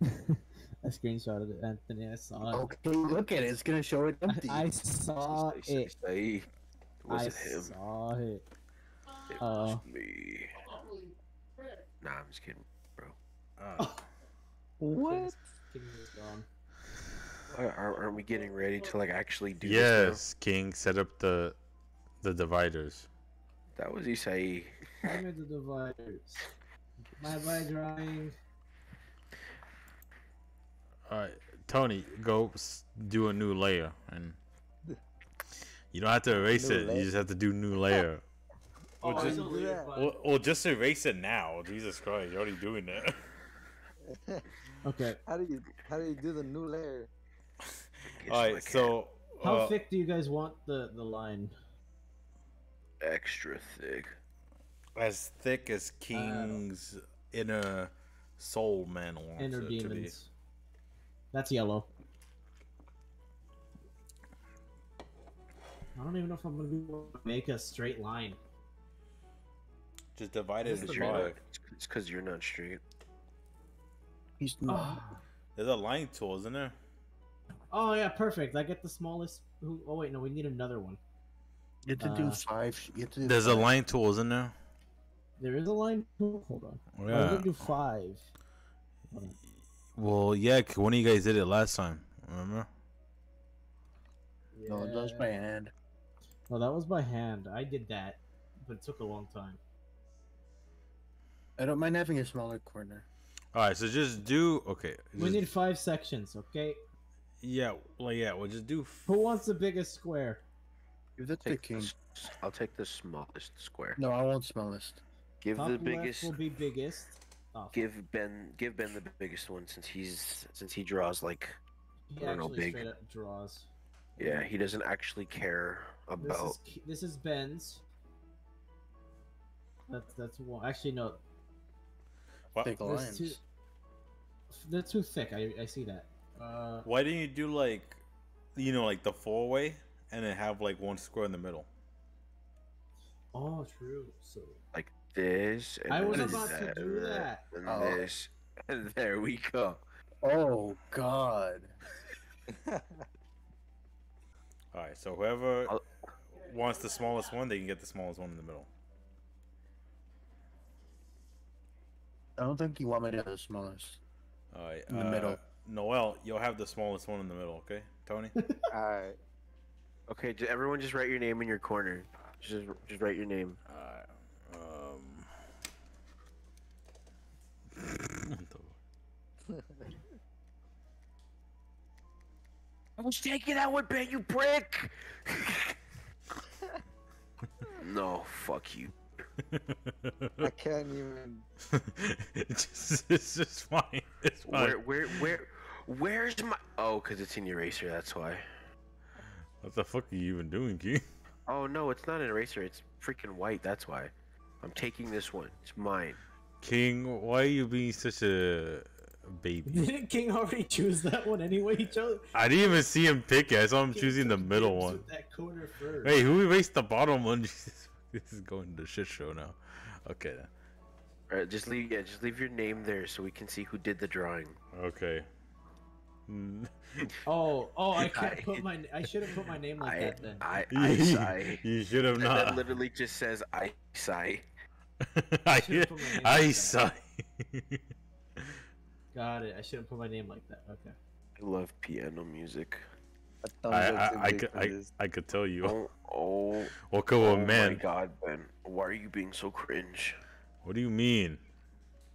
I screenshotted it, Anthony. I saw it. Okay, look at it. It's gonna show it empty. I saw Say, say, it. say. Was I it him? saw it. It Uh, was me. Nah, I'm just kidding. Bro. Uh, What? King is gone. Why Aren't, aren't we getting ready to like actually do this yes, King, set up the the dividers. That was Isai. Give me the dividers. Bye bye drawing. All right, Tony, go do a new layer, and you don't have to erase New it. layer? You just have to do new layer. Oh, just- it's a weird button. Well, well, just erase it now. Jesus Christ, you're already doing it. Okay. How do you how do you do the new layer? All right, All my so How uh, thick do you guys want the the line? Extra thick. as thick as King's inner soul man wants Inner it to be. That's yellow. I don't even know if I'm gonna be make a straight line. Just divide it into is You're not- five. It's because you're not straight. He's Oh. There's a line tool, isn't there? oh yeah, perfect. I get the smallest. Oh wait, no, we need another one. You have to do Uh, five. You have to do There's a line tool, isn't there? There is a line. tool? Hold on. I was Yeah. gonna do five. Well, yeah. 'cause One of you guys did it last time. Remember? No, it does by hand. No, that was by hand. I did that, but it took a long time. I don't mind having a smaller corner. All right. So just do. Okay. We need five sections, okay? Yeah. Well, yeah. We'll just do. f- Who wants the biggest square? Give that to Take the King. s- I'll take the smallest square. No, I won't smallest. Give Top the biggest. will be biggest. Oh, Give Ben. Give Ben the biggest one since he's since he draws like. he I don't know, actually big. straight up draws. Yeah, he doesn't actually care This about. is this is Ben's. That's that's one. Actually, no. What? Thick lines. too. They're too thick. I I see that. Uh, Why didn't you do like, you know, like the four way, and then have like one square in the middle? oh, true. So like this. And I was this, about to do and that. And Oh. this. And there we go. Oh God. All right. So whoever I'll- wants the smallest one, they can get the smallest one in the middle. I don't think you want me to have the smallest. All right. In the uh, middle. Noel, you'll have the smallest one in the middle. Okay, Tony. Alright. Okay, j- everyone, just write your name in your corner. Just, just write your name. Alright. Um. I was taking that one, Ben, you brick. no, fuck you. I can't even it's, just, it's just fine. It's fine. Where, where, where, where's my? Oh, cause it's in your eraser. That's why. What the fuck are you even doing, Key? Oh no, it's not an eraser. It's freaking white. That's why. I'm taking this one. It's mine. King, why are you being such a baby? didn't King already choose that one anyway? He chose. I didn't even see him pick it. I saw him King choosing the middle one. with That corner first. Wait, who erased the bottom one? Jesus, this is going to shit show now. Okay. Alright, just leave. Yeah, just leave your name there so we can see who did the drawing. okay. Mm. Oh, oh! I can't I- put my. I should have put my name like I, that then. I, I sigh. you should have And that literally just says I sigh. I, should've put my name I like that. sigh. Got it. I shouldn't put my name like that. Okay. I love piano music. I, I, I, could, I. I could tell you. Oh, oh, What could oh a my man? god, Ben. Why are you being so cringe? What do you mean?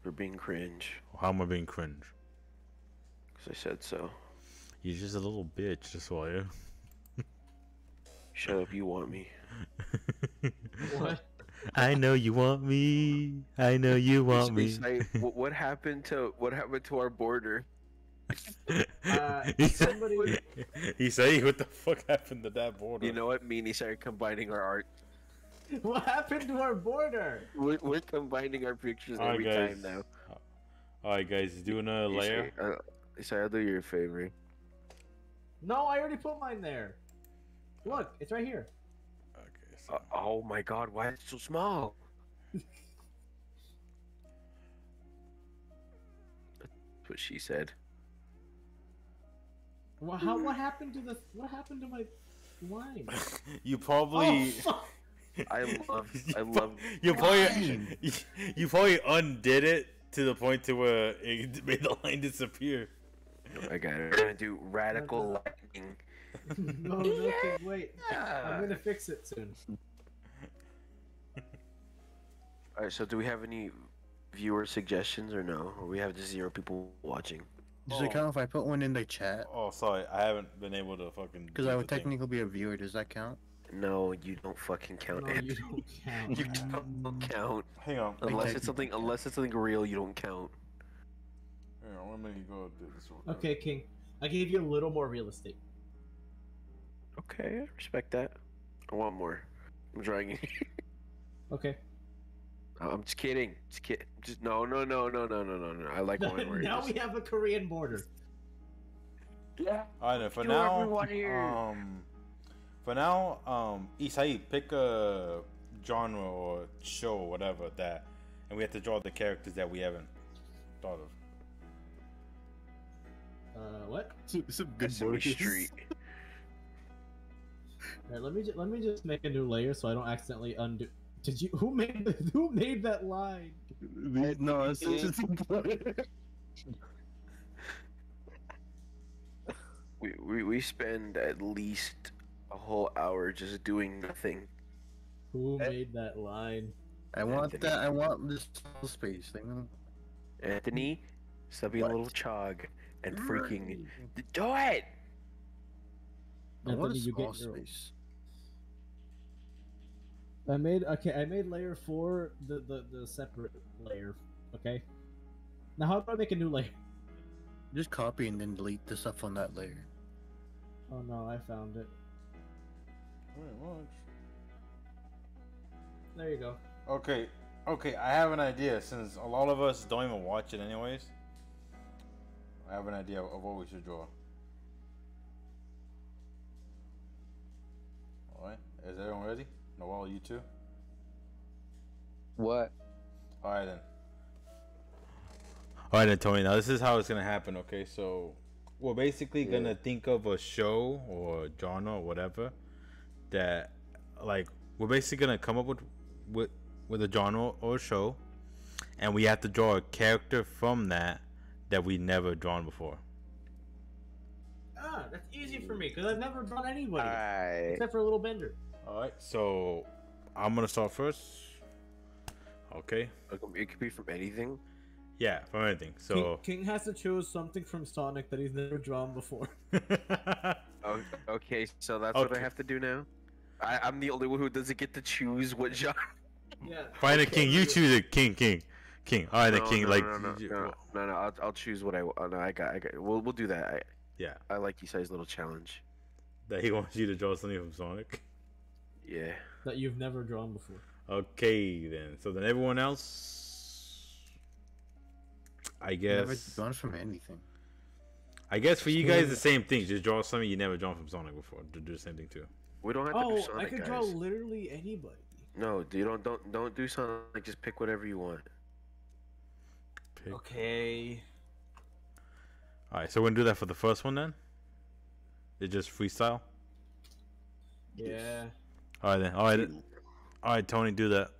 You're being cringe. How am I being cringe? Because I said so. You're just a little bitch, that's why. Shut up, you want me. What? I know you want me. I know you want me. It's what, what happened to what happened to our border? Uh, he, somebody- he said, "What the fuck happened to that border?" You know what? Me and he started combining our art. What happened to our border? We're, we're combining our pictures Alright, every guys. time now. All right, guys, do another You layer. Say- sorry, I'll do you a favor. No, I already put mine there. Look, it's right here. Okay. So, Uh, oh my god, why is it so small? That's what she said. What, how? What happened to the? What happened to my? Why? You probably. Oh, fuck. I love, I love. You probably you, you probably undid it to the point to where it made the line disappear. I got it. We're gonna do radical lightning. no, no, King, wait. I'm gonna fix it soon. All right. So, do we have any viewer suggestions or no? Or we have just zero people watching? Does it count if I put one in the chat? Oh, sorry, I haven't been able to fucking. Because I the would thing. technically be a viewer. Does that count? No, you don't fucking count. No, you don't count. You don't count Hang on, unless it's something. Unless it's something real, you don't count. Hang on. Let me go do this. real. Okay, King. I gave you a little more real estate. Okay, I respect that. I want more. I'm trying. Okay. I'm just kidding. Just kid. Just no, no, no, no, no, no, no, no. I like one where now just... we have a Korean border. Yeah. All right, then for Do now, um, for now, um, Isai, pick a genre or show or whatever that, and we have to draw the characters that we haven't thought of. Uh, what? Some, some good Sesame. Street. Alright, let me ju- let me just make a new layer so I don't accidentally undo. Did you? Who made the, Who made that line? No, it's just We, we we spend at least a whole hour just doing nothing. Who Eh. made that line? I want Anthony. that. I want this space thing. Anthony, stop being a What? little chog and freaking do it. I want a you small get your- space. I made okay. I made layer four the the, the separate layer. Okay. Now how do I make a new layer? Just copy and then delete the stuff on that layer. Oh no, I found it. Oh, there you go. Okay, okay, I have an idea. Since a lot of us don't even watch it anyways, I have an idea of what we should draw. All right, is everyone ready? Noel, you too. What? All right then. All right then, Tony. Now this is how it's gonna happen. Okay, so we're basically Yeah. gonna think of a show or genre or whatever that, like, we're basically gonna come up with with with a genre or a show, and we have to draw a character from that that we never drawn before. Ah, that's easy for me because I've never drawn anybody Alright. except for a little bender. All right, so I'm gonna start first. Okay. It could be- it could be from anything. Yeah, from anything. So. King, King has to choose something from Sonic that he's never drawn before. Oh, okay, so that's what I have to do now. I, I'm the only one who doesn't get to choose what genre. Yeah. Fine, King. You choose it, King, King, King. All right, then, No, King. no, like, no, no, you- no, no, no, I'll, I'll choose what I. Oh, no, I got, I got. We'll, we'll do that. I, yeah, I like Isai's little challenge. that he wants you to draw something from Sonic. Yeah. That you've never drawn before. Okay, then. So then, everyone else, I Never guess. drawn from anything. I guess for you guys, the same thing. Just draw something you never drawn from Sonic before. Do the same thing too. We don't have to Oh, do Sonic, I could guys. draw literally anybody. No, you don't, don't, don't do Sonic. Just pick whatever you want. Pick. Okay. All right, so we're gonna do that for the first one then. It's just freestyle. Yeah. All right then. All right. All right, Tony, do that.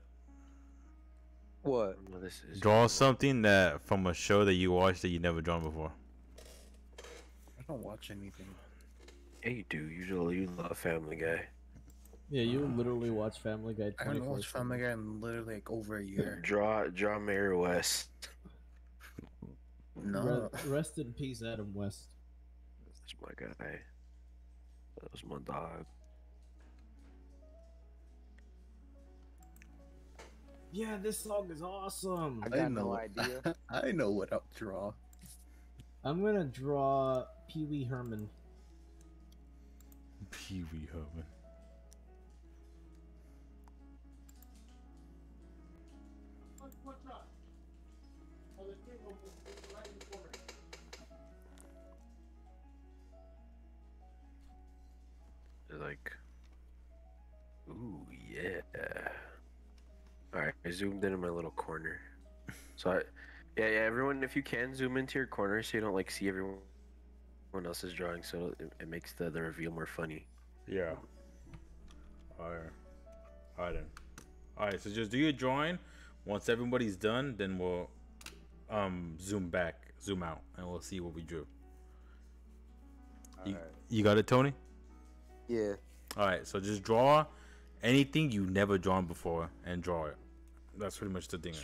What? No, this is. Draw something that from a show that you watched that you never drawn before. I don't watch anything. Yeah, you do. Usually, you love Family Guy. Yeah, you literally watch Family Guy. I haven't 24/7. watched Family Guy in literally like over a year. Draw, draw Mary West. No. Re- rest in peace, Adam West. That's my guy. That was my dog. Yeah, this song is awesome. I I got no know. idea. I know what I'll draw. I'm gonna draw Pee Wee Herman. Pee Wee Herman. They're like, ooh yeah. All right, I zoomed in in my little corner. So I, yeah, yeah. Everyone, if you can zoom into your corner so you don't like see everyone else's drawing, so it, it makes the the reveal more funny. Yeah. Alright. Alright then. Alright, so just do your drawing. Once everybody's done, then we'll um zoom back, zoom out, and we'll see what we drew. You, Alright. you got it, Tony? Yeah. Alright, so just draw anything you never drawn before and draw it. That's pretty much the thing is.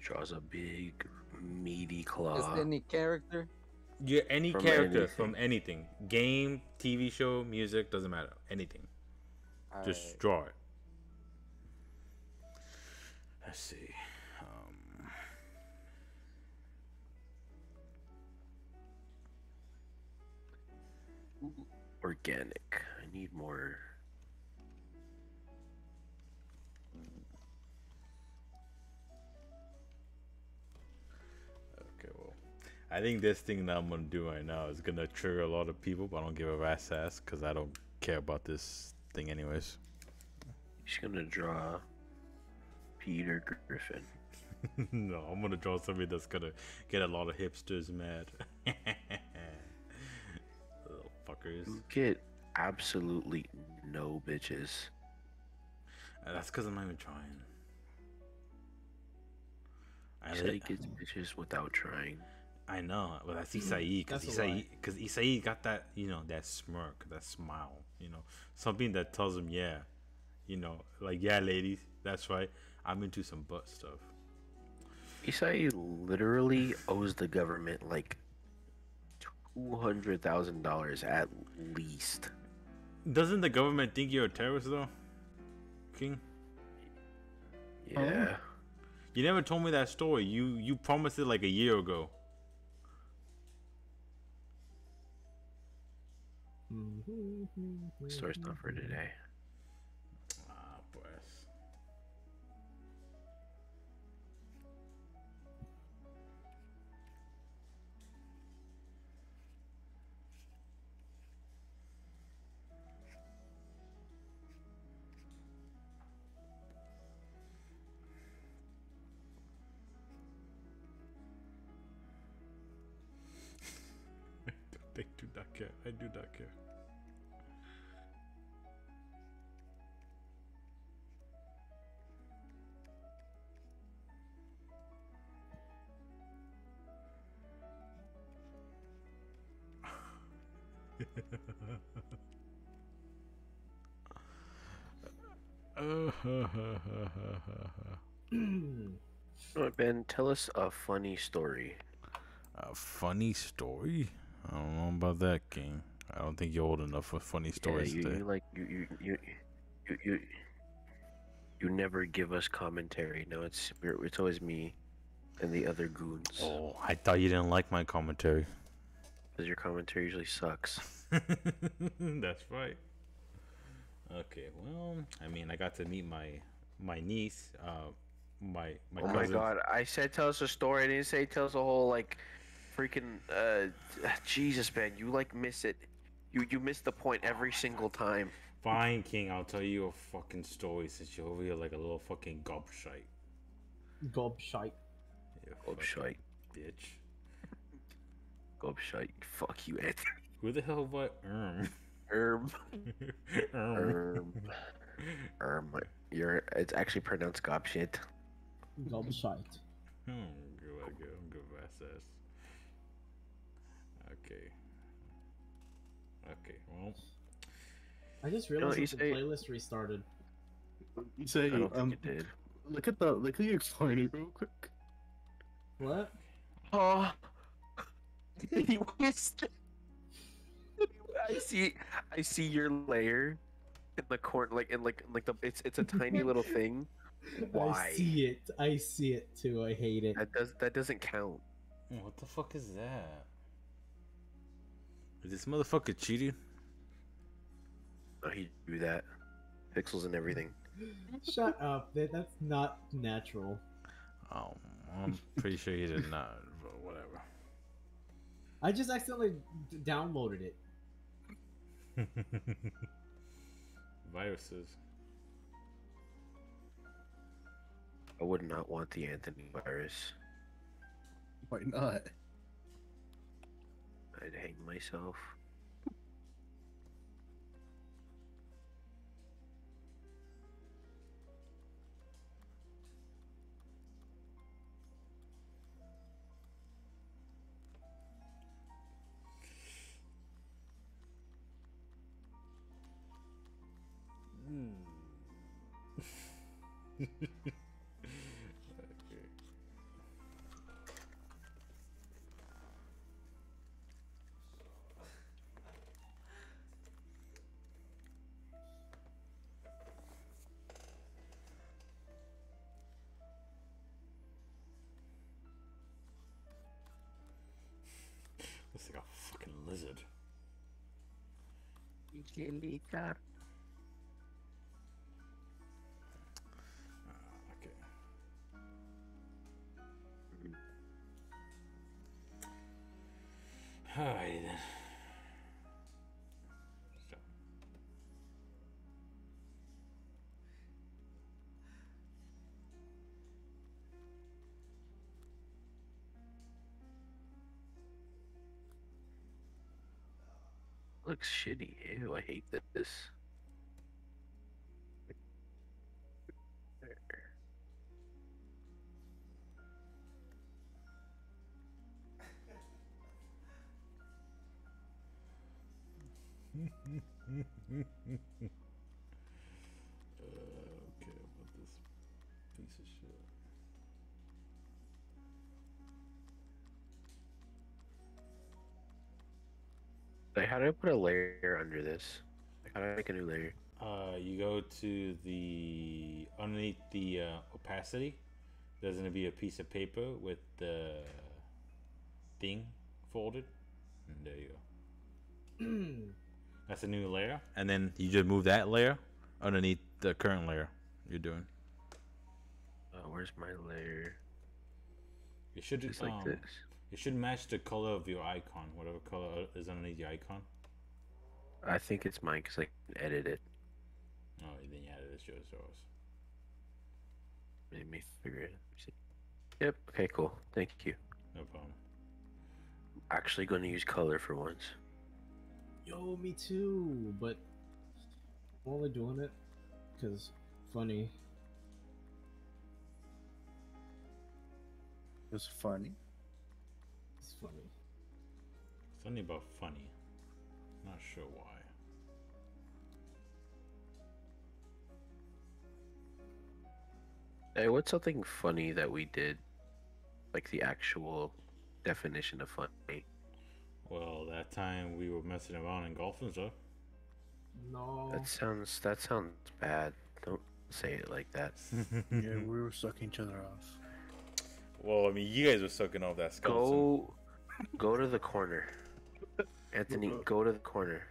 Draws a big, meaty claw. Just any character. Yeah, any From character anything. from anything. Game, TV show, music, doesn't matter. Anything. Just Alright. draw it. Let's see. Organic. I need more. okay, well, I think this thing that I'm gonna do right now is gonna trigger a lot of people, but I don't give a rat's ass because I don't care about this thing anyways. He's gonna draw Peter Griffin. no, I'm gonna draw somebody that's gonna get a lot of hipsters mad. Little fuckers. You get absolutely no bitches. Uh, That's because I'm not even trying. I, He said he gets bitches without trying. I know, but that's Isai because That's Isai because Isai got that you know that smirk, that smile, you know, something that tells him, yeah, you know, like yeah, ladies, that's right, I'm into some butt stuff. Isai literally owes the government like two hundred thousand dollars at least. Doesn't the government think you're a terrorist though, King? Yeah. Oh. You never told me that story. You you promised it like a year ago. Story's not for today. Alright, Ben, tell us a funny story. A funny story? I don't know about that, King. I don't think you're old enough for funny stories. yeah, you, today. you like you you you you you, you never give us commentary. No, it's it's always me and the other goons. Oh, I thought you didn't like my commentary. Because your commentary usually sucks. That's right. Okay, well, I mean, I got to meet my my niece, uh, my my oh my god! I said tell us a story. I didn't say tell us a whole like freaking uh Jesus man. You like miss it. You you miss the point every single time. Fine, King. I'll tell you a fucking story since you're over here like a little fucking gobshite. Gobshite. You gob-shite bitch. Gob shite. Fuck you, Anthony. Who the hell what? Um. Erm. Um. Erm. Erm. You're. It's actually pronounced gob shit. Gobshite. Hmm, good, good, good, good process. Okay. Okay, well, I just know realized what that the say- playlist restarted. You say, I don't um, it did. look at the, look at your explainer real quick. What? Oh. you missed it. I see. I see your layer in the corner, like in like like the. It's it's a tiny little thing. Why? I see it. I see it too. I hate it. That does that doesn't count. what the fuck is that? Is this motherfucker cheating? Oh, he do that. Pixels and everything. Shut up. That, that's not natural. Oh, I'm pretty sure he did not, but whatever. I just accidentally d- downloaded it. Viruses. I would not want the Anthony virus. Why not? I'd hang myself. Ah, Looks shitty. Ew, I hate this. how do I put a layer under this? Like, how do I make a new layer? Uh, you go to the underneath the uh, opacity. There's gonna be a piece of paper with the thing folded, and there you go. That's a new layer, and then you just move that layer underneath the current layer you're doing. Oh, where's my layer? It should Just like um, this. It should match the color of your icon, whatever color is underneath your icon. I think it's mine because I can edit it. Oh, then yeah, it's yours. yours. Let me figure it. see. Yep. Okay. Cool. Thank you. No problem. Actually, going to use color for once. Yo, me too. But while I'm only doing it because funny. It was funny. It's funny. Something about funny. Not sure why. Hey, what's something funny that we did? Like the actual definition of funny. Well, that time we were messing around in golf and stuff. No. That sounds. That sounds bad. Don't say it like that. Yeah, we were sucking each other off. well, I mean, you guys were sucking off that skeleton. Go, go to the corner. Anthony, go to the corner.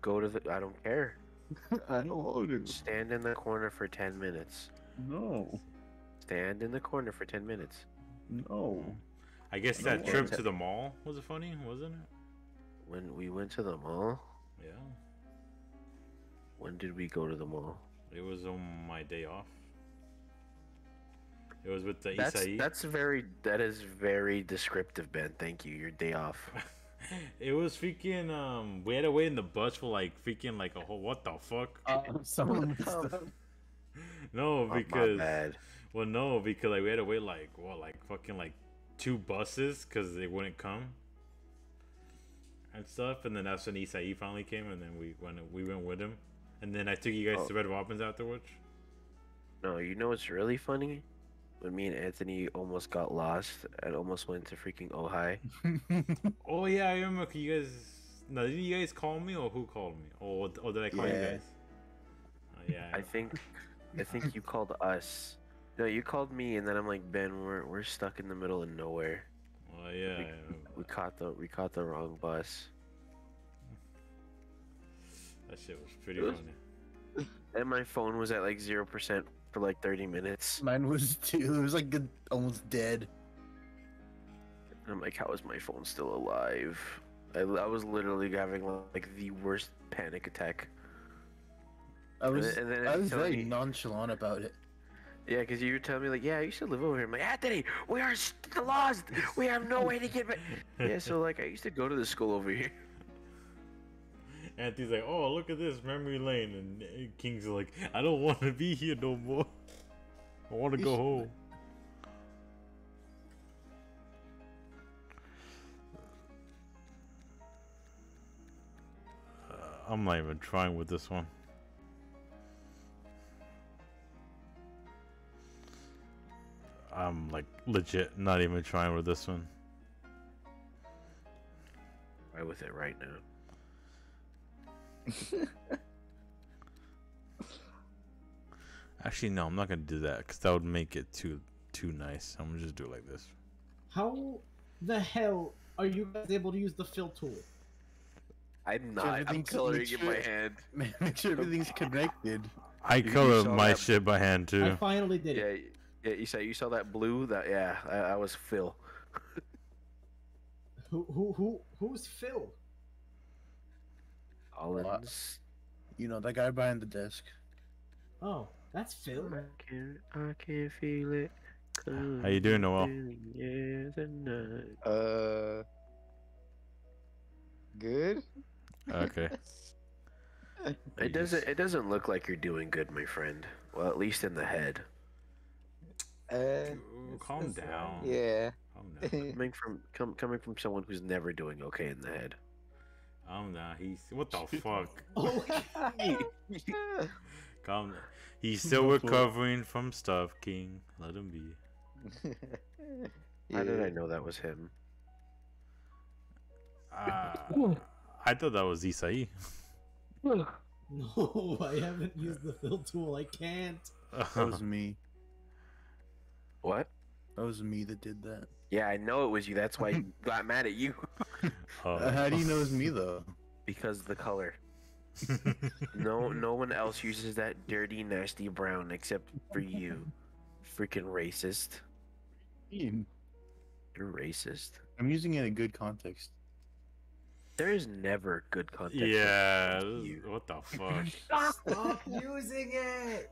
Go to the. I don't care. I don't want to. Stand in the corner for ten minutes. No. Stand in the corner for ten minutes. No. I guess I that trip want to the mall was it funny, wasn't it? When we went to the mall. Yeah. When did we go to the mall? It was on my day off. It was with the That's Isai. that's very. That is very descriptive, Ben. Thank you. Your day off. it was freaking um we had to wait in the bus for like freaking like a whole what the fuck? Someone no, Oh, my because bad. well no, because like we had to wait like what like fucking like two buses because they wouldn't come and stuff, and then that's when Isai finally came, and then we went we went with him, and then I took you guys Oh. to Red Robins afterwards. No, you know what's really funny? When me and Anthony almost got lost and almost went to freaking Ojai. Oh yeah, I remember 'cause you guys. No, didn't you guys call me or who called me? Or, or did I call you guys? Oh, yeah. I think, I think you called us. No, you called me, and then I'm like, Ben, we're we're stuck in the middle of nowhere. Well, yeah. we, We caught the we caught the wrong bus. That shit was pretty It was- funny. And my phone was at like zero percent for like 30 minutes. Mine was too. It was like good, almost dead. And I'm like, how is my phone still alive? I, I was literally having like the worst panic attack. I And was, then- and then I was very me- nonchalant about it. Yeah, because you were telling me like, yeah, I used to live over here. I'm like, Anthony, we are st- lost. We have no way to get back. yeah, so like, I used to go to the school over here. Anthony's like, oh, look at this memory lane, and King's like, I don't want to be here no more. I want to go home. Uh, I'm not even trying with this one. I'm like legit not even trying with this one. Right with it right now. Actually, no, I'm not gonna do that because that would make it too too nice. I'm gonna just do it like this. How the hell are you guys able to use the fill tool? I'm not. I'm coloring make in my sure- hand. Man, make sure everything's connected. I You- you color my that- shit by hand too. I finally did Yeah, it. yeah. You saw you saw that blue? That yeah. I, I was Phil. Who who who who's Phil? Collins. You know that guy behind the desk. Oh, that's Phil. I can I can feel it. How you doing, Noel? coming, Yes. Uh, good. Okay. It doesn't. It doesn't look like you're doing good, my friend. Well, at least in the head. Uh, Ooh, calm down. Yeah. Calm down. Coming from com, coming from someone who's never doing okay in the head. Calm down. He's what the fuck? Okay. Calm down. He's still recovering from stuff, King. Let him be. How did I know that was him? Uh, I thought that was Isai. No, I haven't used the fill tool. I can't. That was me. What? That was me that did that. Yeah, I know it was you. That's why I got mad at you Uh, how do you know it's me though? because the color. No, no one else uses that dirty, nasty brown except for you. Freaking racist. Ian, You're racist. I'm using it in a good context. There is never good context. yeah. for this- you. What the fuck? Stop using it.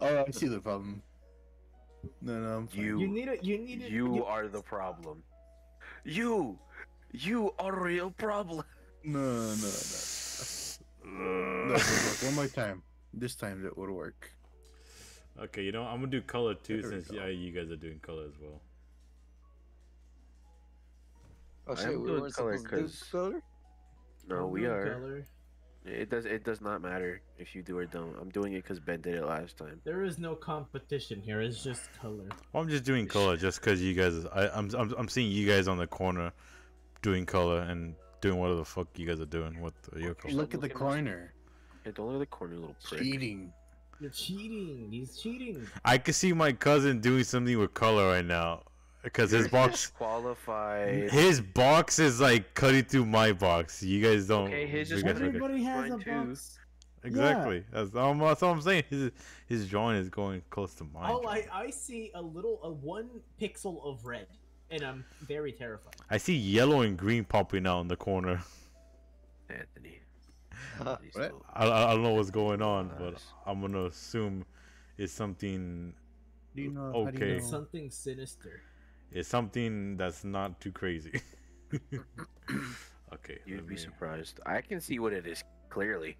Oh, I see the problem. No, no, I'm fine. You- You need it. You need it. You are the problem. You, you are a real problem. No, no, no. no look, look, one more time. This time it would work. Okay, you know I'm gonna do color too There since yeah, you guys are doing color as well. Oh shit, I'm we doing weren't color supposed to do 'cause- color. No, we are. color. It does. It does not matter if you do or don't. I'm doing it because Ben did it last time. There is no competition here. It's just color. Well, I'm just doing color just because you guys. I, I'm, I'm I'm seeing you guys on the corner doing color and doing whatever the fuck you guys are doing with your color. Look at the corner. Hey, don't look at the corner, little prick. Cheating. You're cheating. He's cheating. I can see my cousin doing something with color right now because his box. Qualified. His box is like cutting through my box. You guys don't. Okay, his you is guys better. look Everybody has a Mine too. box. Exactly. That's, um, that's all I'm saying. His his drawing is going close to mine. Oh, I I see a little a one pixel of red, and I'm very terrified. I see yellow and green popping out in the corner. Anthony. Huh. What? I, I I don't know what's going on, but I'm gonna assume it's something. Do you know? How do Okay. you know? Something sinister. It's something that's not too crazy. okay. You'd be me- surprised. I can see what it is clearly.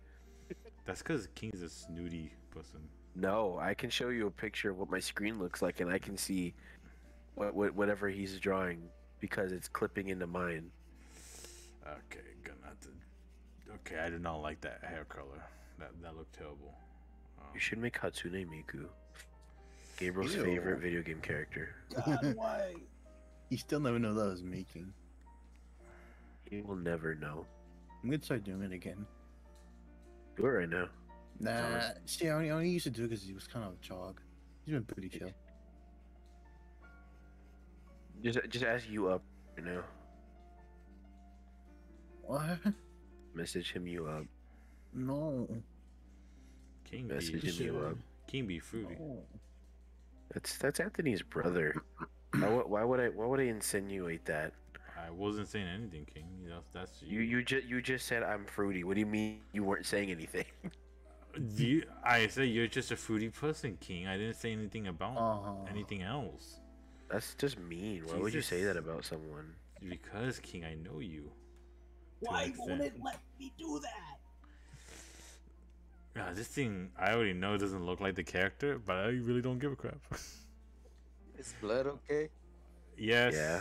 That's because King's a snooty person. No, I can show you a picture of what my screen looks like, and I can see what, what whatever he's drawing because it's clipping into mine. Okay, gonna have to. Okay, I do not like that hair color. That that looked terrible. Um, You should make Hatsune Miku Gabriel's Ew. favorite video game character. God, why? You still never know that I was making. He will never know. I'm gonna start doing it again. Do it right now. Nah, see, I only, I only used to do it because he was kind of a jog. He's been pretty chill. Just just ask you up right now. What? Message him you up. No. King Message be him you up. King be fruity. no. That's that's Anthony's brother. why, would- why would I why would I insinuate that? I wasn't saying anything, King. You know, that's You you just you just said I'm fruity. What do you mean you weren't saying anything? Do you, I said you're just a fruity person, King. I didn't say anything about Uh-huh. anything else. That's just mean. Why would you say that about someone? Because King, I know you. Why an won't it let me do that? Yeah, this thing I already know it doesn't look like the character, but I really don't give a crap. Is blood okay? yes. Yeah.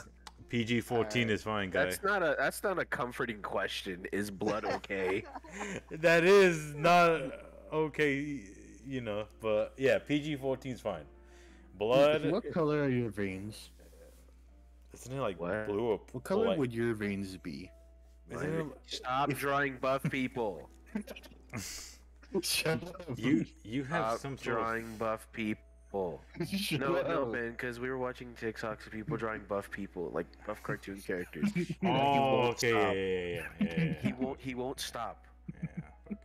PG fourteen Alright. is fine, guy. That's not a that's not a comforting question. Is blood okay? that is not okay, you know. But yeah, PG fourteen is fine. blood. What color are your veins? Isn't it like What? blue or What color black? would your veins be? Isn't it, Stop drawing buff people. Shut up. you you have Stop some sort of drawing buff people. Shut No, no, up. man, because we were watching TikToks of people drawing buff people, like buff cartoon characters. Oh, okay, yeah, yeah, yeah, yeah, yeah, He won't. He won't stop. yeah, okay,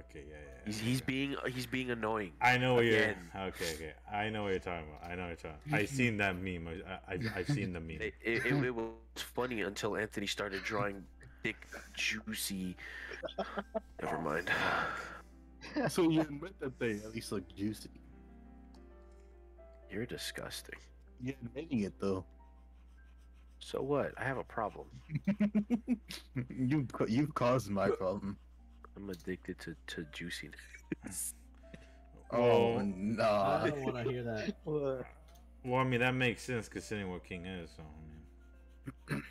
okay, yeah, yeah. He's he's being he's being annoying. I know what you're. Again. Okay, okay. I know what you're talking about. I know what you're talking. I've seen that meme. I, I, I've seen the meme. It, it, it, it was funny until Anthony started drawing thick, juicy. Never mind. so you admit that they at least look juicy. You're disgusting. You're admitting it though. So what? I have a problem. you you caused my problem. I'm addicted to, to juiciness. Oh, oh Well, I don't want to hear that. well, I mean that makes sense considering what King is. So I mean,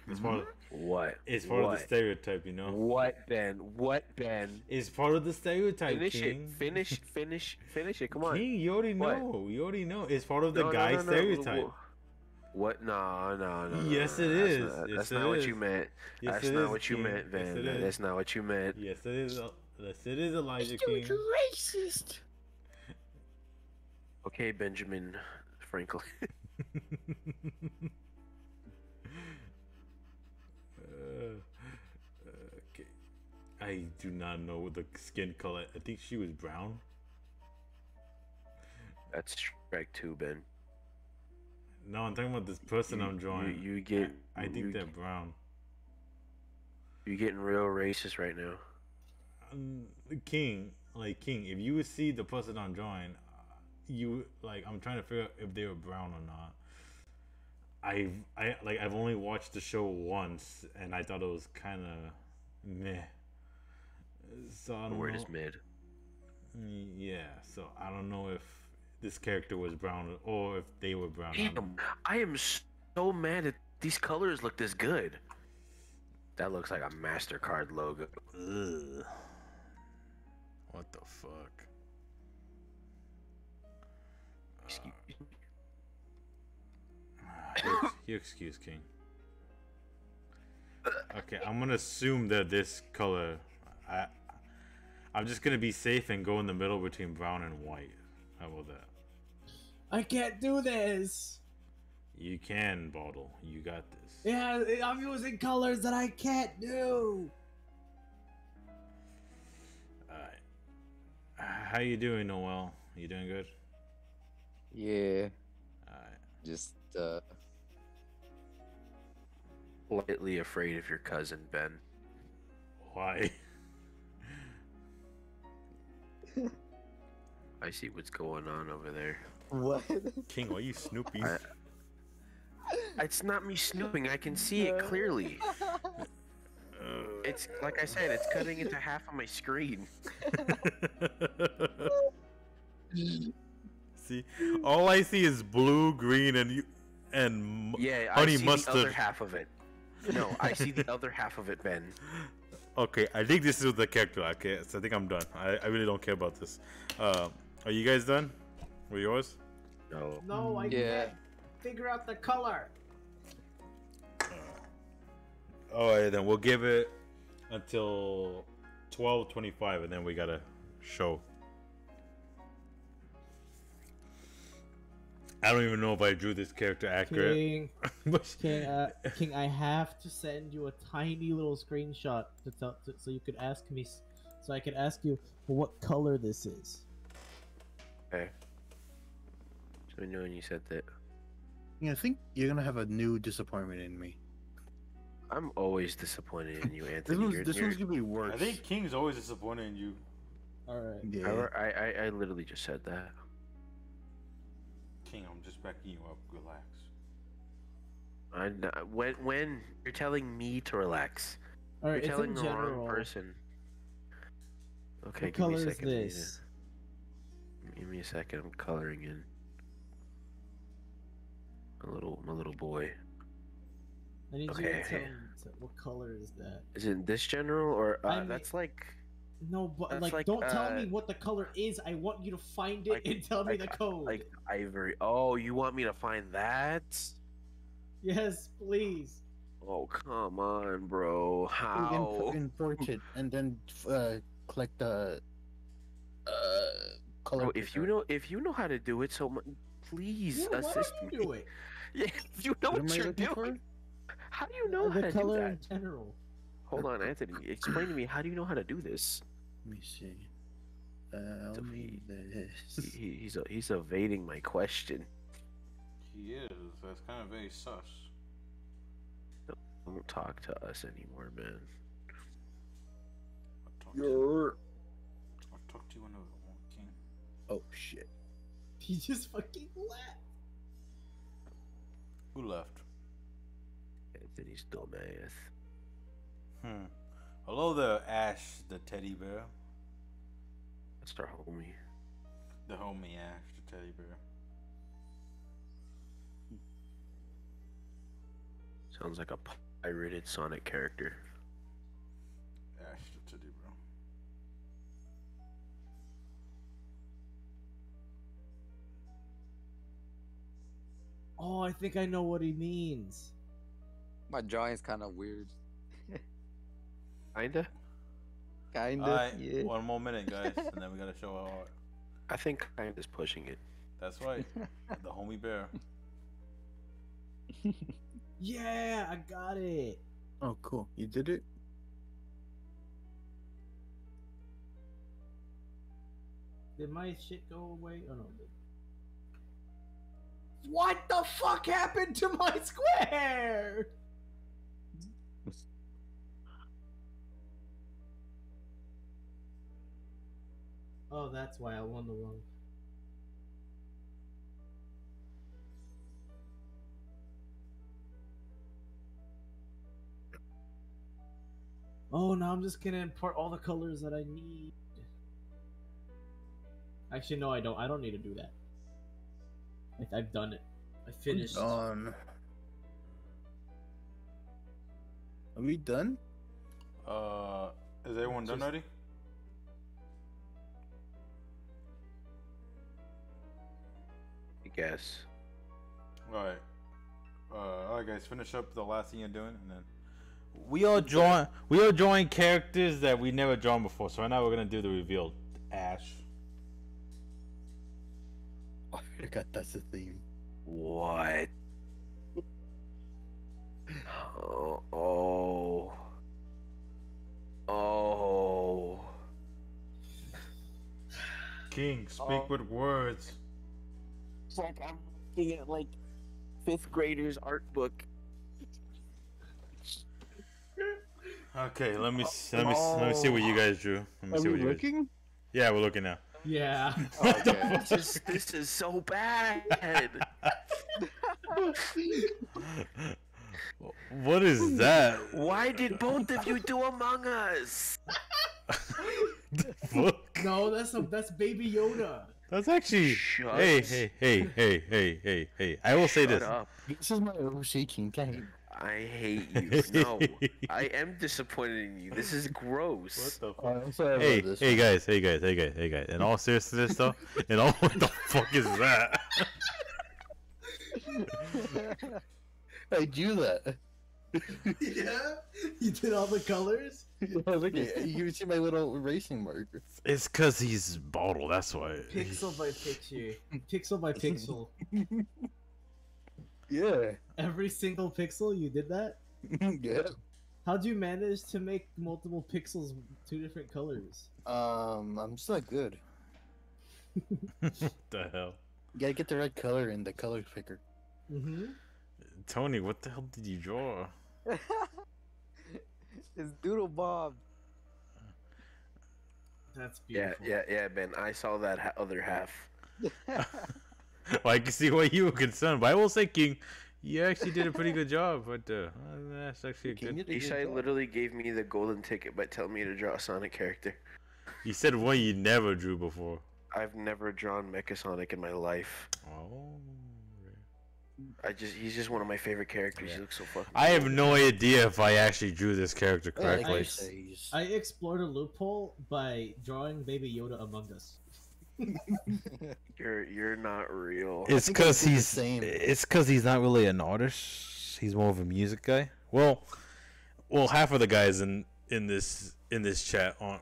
it's part. Of, What? it's part of the stereotype, you know. What, Ben? What, Ben? It's part of the stereotype. Finish King. it. Finish, finish, finish it. Come on. King, you already What? know. You already know. It's part of the No, guy no, no, stereotype. What? No, no, no. Yes, it that's is. Not, Yes, that's not what is. you meant. Yes, that's not is, what you King. meant, Yes, Van. that's not what you meant. Yes, it is. Yes, it is Elijah King. racist. Okay, Benjamin Franklin. Uh, okay. I do not know the skin color. I think she was brown. that's strike two, Ben. No, I'm talking about this person You- I'm drawing. You, you get. I think you, they're brown. You're getting real racist right now. Um, King, like King, if you would see the person I'm drawing, uh, you like I'm trying to figure out if they were brown or not. I've I like I've only watched the show once, and I thought it was kind of meh. So I don't word know. is mid. Yeah, so I don't know if this character was brown or if they were brown. I Damn, I am so mad that these colors look this good. That looks like a Mastercard logo. Ugh. What the fuck? Excuse me. You, you excuse King. Okay, I'm gonna assume that this color. I, I'm just gonna be safe and go in the middle between brown and white. How about that? I can't do this. You can, Bottle. You got this. Yeah, I'm using colors that I can't do. Alright. How you doing, Noel? You doing good? Yeah, Alright. just uh, Lightly afraid of your cousin, Ben. Why? I see what's going on over there. what? King, why are you snooping? I- It's not me snooping. I can see it clearly. It's like I said. It's cutting into half of my screen. see, all I see is blue, green, and you, and m- Yeah, honey I see mustard. the other half of it. No, I see the other half of it, Ben. Okay, I think this is the character. Okay, so I think I'm done. I, I really don't care about this. Uh, are you guys done? With yours? No. No, I Yeah. can't figure out the color. All right, then we'll give it until twelve twenty-five, and then we gotta show. I don't even know if I drew this character accurate. King, But- King, uh, King, I have to send you a tiny little screenshot to tell, to, so you could ask me, so I could ask you what color this is. Okay. So I know when you said that. Yeah, I think you're gonna have a new disappointment in me. I'm always disappointed in you, This Anthony. one's this one's gonna be worse. I think King's always disappointed in you. All right. Yeah. I, I, I literally just said that. King, I'm just backing you up. Relax. I kn- when when you're telling me to relax, All right. you're telling in the general. wrong person. Okay, What give me a second. to- this? Give me a second. I'm coloring in. a little my little boy. I need you Okay. to tell me what color is that. Is it this general or uh, I mean- that's like No, but like, like, don't tell me uh, what the color is. I want you to find it like- and tell me the code. Like ivory. Oh, you want me to find that? yes, please. Oh, come on, bro. How? import it and then uh, collect the uh, color. Bro, if you know if you know how to do it, so please Yeah, why don't assist you me. do it? Yeah, if you know What what you're doing. for? How do you know how the to color do in that? general. Hold on, Anthony. Explain to me. How do you know how to do this? Let me see. Uh, So Tell me He, this. he- he's he's evading my question. He is. That's kind of very sus. Don't talk to us anymore, man. I'll Oh shit. He just fucking left. Who left? Anthony's dumbass. Hmm. Hello there, Ash the teddy bear. That's our homie. The homie Ash the teddy bear. Sounds like a pirated Sonic character. Oh, I think I know what he means. My drawing's kind of weird. Kinda. Kinda. Alright, yeah. one more minute, guys, and then we gotta show our art. I think kinda's pushing it. That's right, the homie bear. Yeah, I got it. Oh cool. You did it. Did my shit go away? Oh no. What the fuck happened to my square? Oh, that's why I won the wrong. Oh, now I'm just gonna import all the colors that I need. Actually, no, I don't. I don't need to do that. Like, I've done it. I finished. On. Are we done? Uh, is everyone done Just- already? I guess. All right. Uh, all right, guys, finish up the last thing you're doing, and then we are drawing. We are drawing characters that we never drawn before. So right now we're gonna do the reveal. Ash. Oh, I forgot that's the theme. What? Oh. Oh. Oh. King, speak Oh. with words. It's like I'm looking at like fifth graders art book. Okay, let me let me let me oh. see what you guys drew. Let me Are see we what you guys. looking? Yeah, we're looking now. Yeah. Oh, what the This is this is so bad. what is that? Why did both of you do Among Us? The? No, that's a, that's Baby Yoda. That's actually. Shut Hey, hey, hey, hey, hey, hey, hey! I will say Shut this. up. This is my OC King Kang. I hate you. No, I am disappointed in you. This is gross. What the Oh, I'm sorry Hey, about this. hey guys, hey guys, hey guys, hey guys. In all seriousness though, in all what the fuck is that? I do that. yeah. You did all the colors. Yeah, look at you can see my little erasing marker. It's cause he's bottle, that's why. Pixel by picture. Pixel by pixel. Yeah. Every single pixel. You did that. yeah. How'd you manage to make multiple pixels two different colors? Um, I'm just not good. the hell, You gotta get the right color in the color picker. Mm-hmm. Tony? What the hell did you draw? it's DoodleBob. That's Yeah, beautiful. yeah, yeah, Ben. I saw that ha- other half. well, I can see why you were concerned, but I will say, King, you actually did a pretty good job. But uh, that's actually a King, good. you did good Ishai literally gave me the golden ticket by telling me to draw a Sonic character. You said one you never drew before. I've never drawn Mecha Sonic in my life. Oh. I just he's just one of my favorite characters. He looks so fucking. I have no idea if I actually drew this character correctly. you say he's- I explored a loophole by drawing Baby Yoda Among Us. You're you're not real. It's because he's same. it's because he's not really an artist. He's more of a music guy. Well, well, half of the guys in in this in this chat aren't